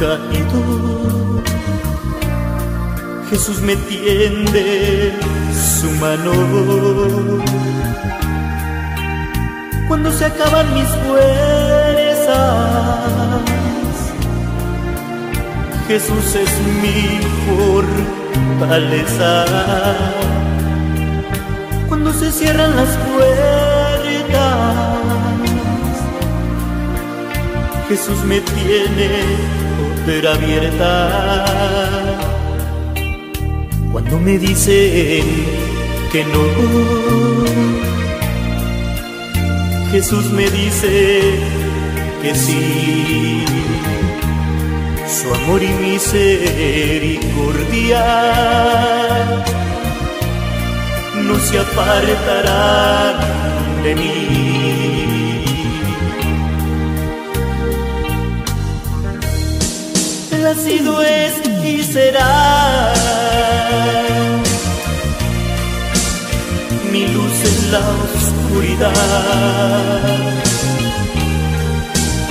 caído, Jesús me tiende su mano. Cuando se acaban mis fuerzas, Jesús es mi fortaleza. Cuando se cierran las puertas, Jesús me tiene otra abierta. Cuando me dicen que no, Jesús me dice que sí. Su amor y misericordia no se apartarán de mí. Él ha sido, es y será mi luz en la oscuridad.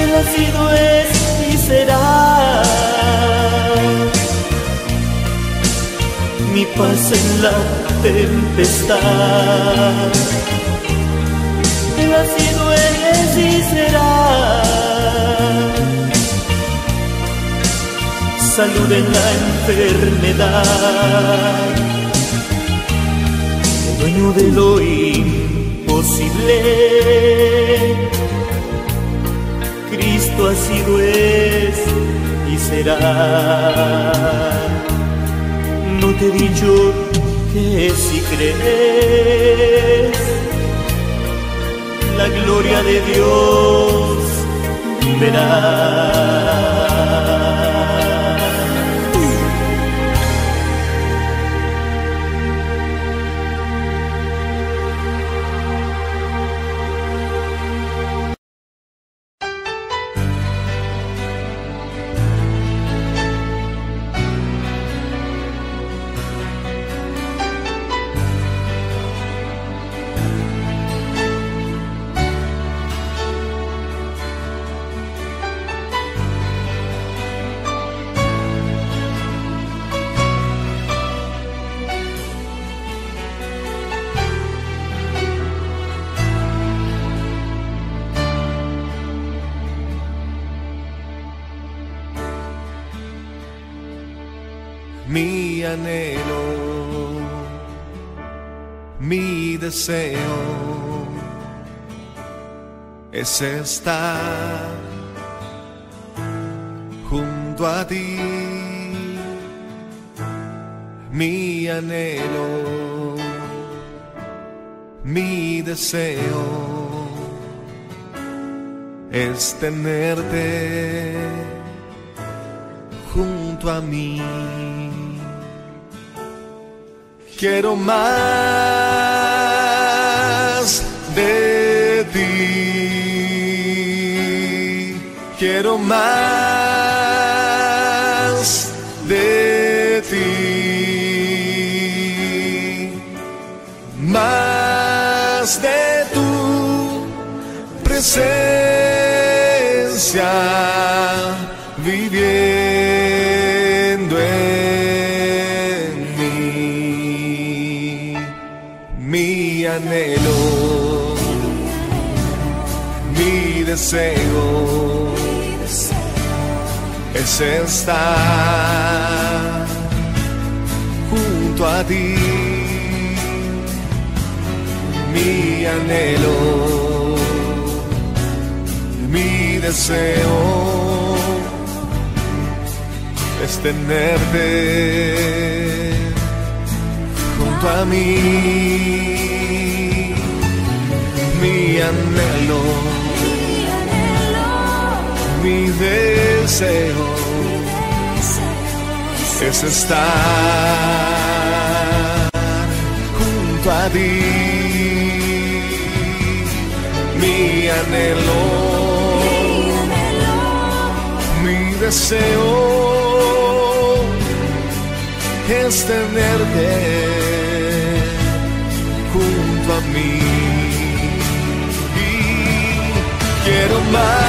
Él ha sido, es y será paz en la tempestad. Así no es y será. Salud en la enfermedad. Dueño de lo imposible. Cristo ha sido es y será no te he dicho que si crees la gloria de Dios verás. Junto a ti. Mi anhelo, mi deseo es tenerte junto a mí. Quiero más de ti. Quiero más de ti. Más de tu presencia viviendo en mí. Mi anhelo, mi deseo es estar junto a ti. Mi anhelo, mi deseo es tenerte junto a mí. Mi anhelo, mi deseo es estar junto a ti. Mi anhelo, mi deseo es tenerte junto a mí. Y quiero más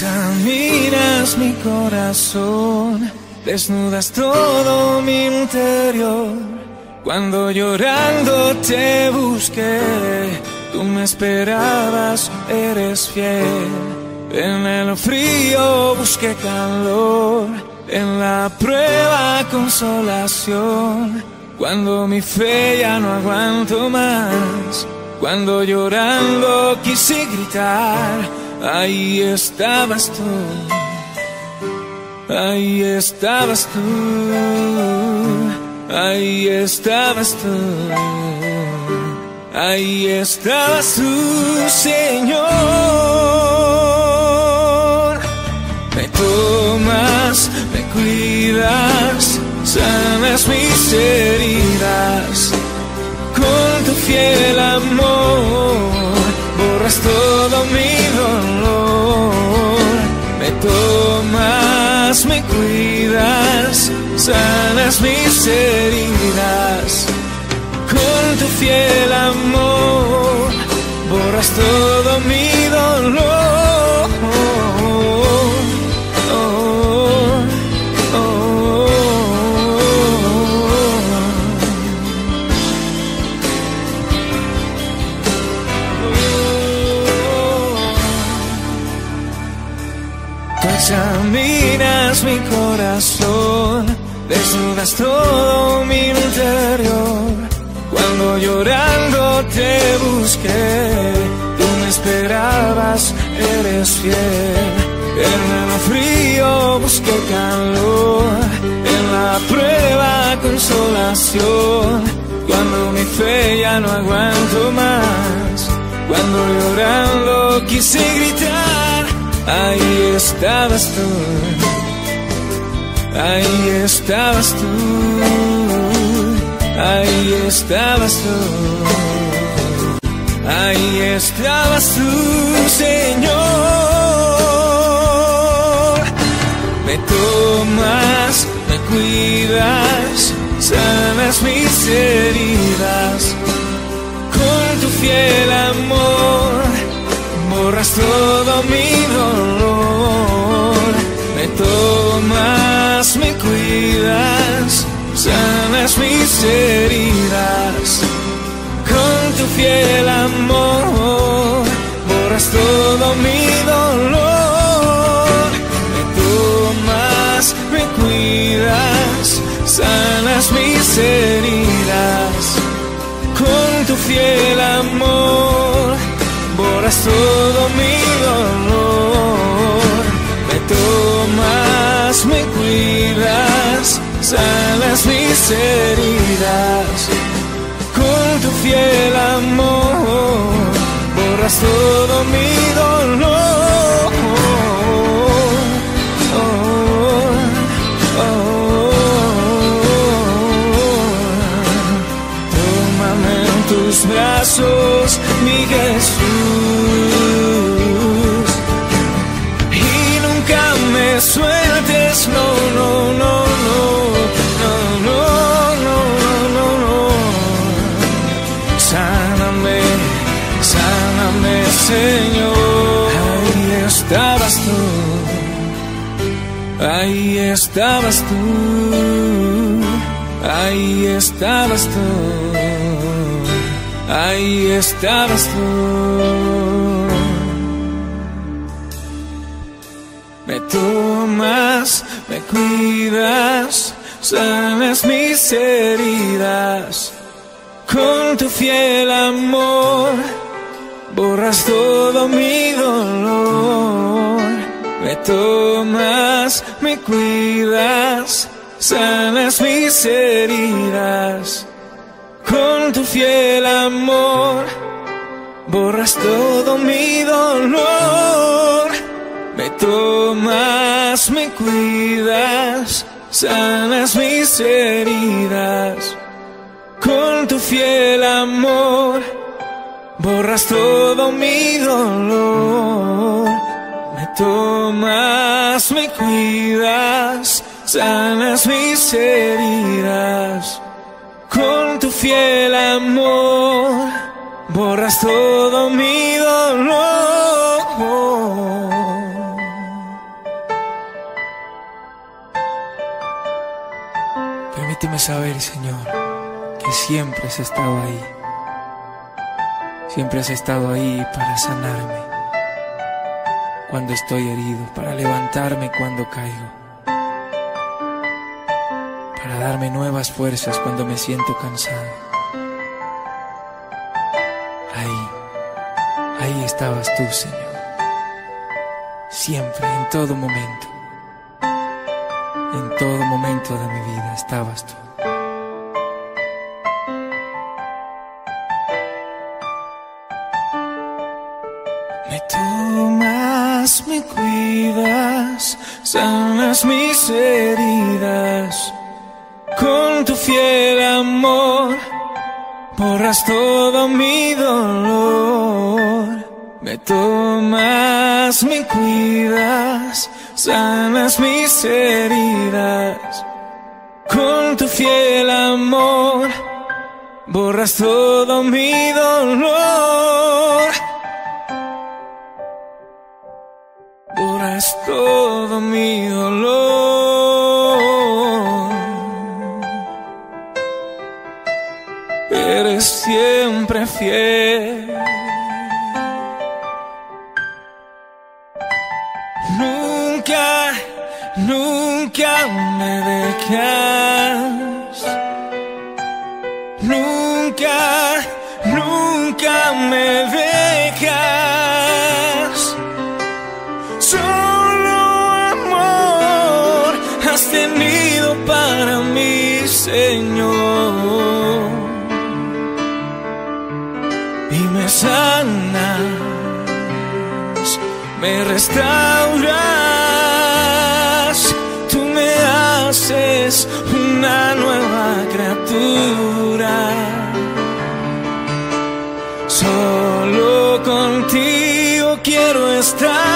examinas mi corazón, desnudas todo mi interior. Cuando llorando te busqué, tú me esperabas, eres fiel. En el frío busqué calor, en la prueba consolación. Cuando mi fe ya no aguanto más, cuando llorando quise gritar, ahí estabas tú, ahí estabas tú, ahí estabas tú, ahí estabas tú, Señor. Me tomas, me cuidas, sanas mis heridas con tu fiel amor, borras todo mi dolor, me tomas, me cuidas, sanas mis heridas. Tu fiel amor, borras todo mi dolor. Examinas mi corazón, desnudas todo mi interior. Llorando te busqué, tú me esperabas, eres fiel. En el frío busqué calor, en la prueba consolación. Cuando mi fe ya no aguanto más, cuando llorando quise gritar, ahí estabas tú, ahí estabas tú. Ahí estabas tú, ahí estabas tú, Señor. Me tomas, me cuidas, sanas mis heridas. Con tu fiel amor, borras todo mi dolor. Me tomas, me cuidas sanas mis heridas. Con tu fiel amor, borras todo mi dolor. Me tomas, me cuidas, sanas mis heridas. Con tu fiel amor, borras todo mi dolor. Me tomas, me cuidas sanas mis heridas. Con tu fiel amor, borras todo mi estabas tú, ahí estabas tú, ahí estabas tú. Me tomas, me cuidas, sanas mis heridas. Con tu fiel amor, borras todo mi dolor. Me tomas, me cuidas, sanas mis heridas. Con tu fiel amor, borras todo mi dolor. Me tomas, me cuidas, sanas mis heridas. Con tu fiel amor, borras todo mi dolor. Me tomas, me cuidas, sanas mis heridas. Con tu fiel amor, borras todo mi dolor. Permíteme saber, Señor, que siempre has estado ahí. Siempre has estado ahí para sanarme cuando estoy herido, para levantarme cuando caigo, para darme nuevas fuerzas cuando me siento cansado. Ahí, ahí estabas tú, Señor. Siempre, en todo momento. En todo momento de mi vida estabas tú. Sanas mis heridas. Con tu fiel amor, borras todo mi dolor. Me tomas, me cuidas, sanas mis heridas. Con tu fiel amor, borras todo mi dolor. Borras todo mi dolor. Eres siempre fiel. Nunca, nunca me dejas. Nunca, nunca me dejas. Sanas, me restauras, tú me haces una nueva criatura. Solo contigo quiero estar,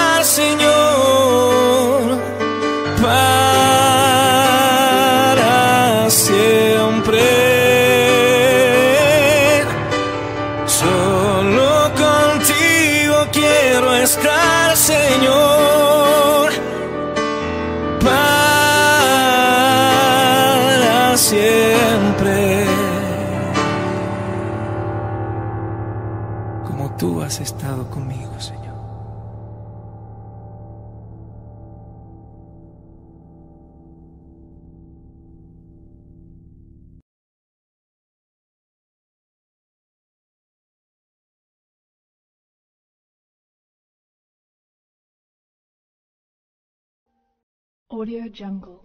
estado conmigo, Señor. Audio Jungle.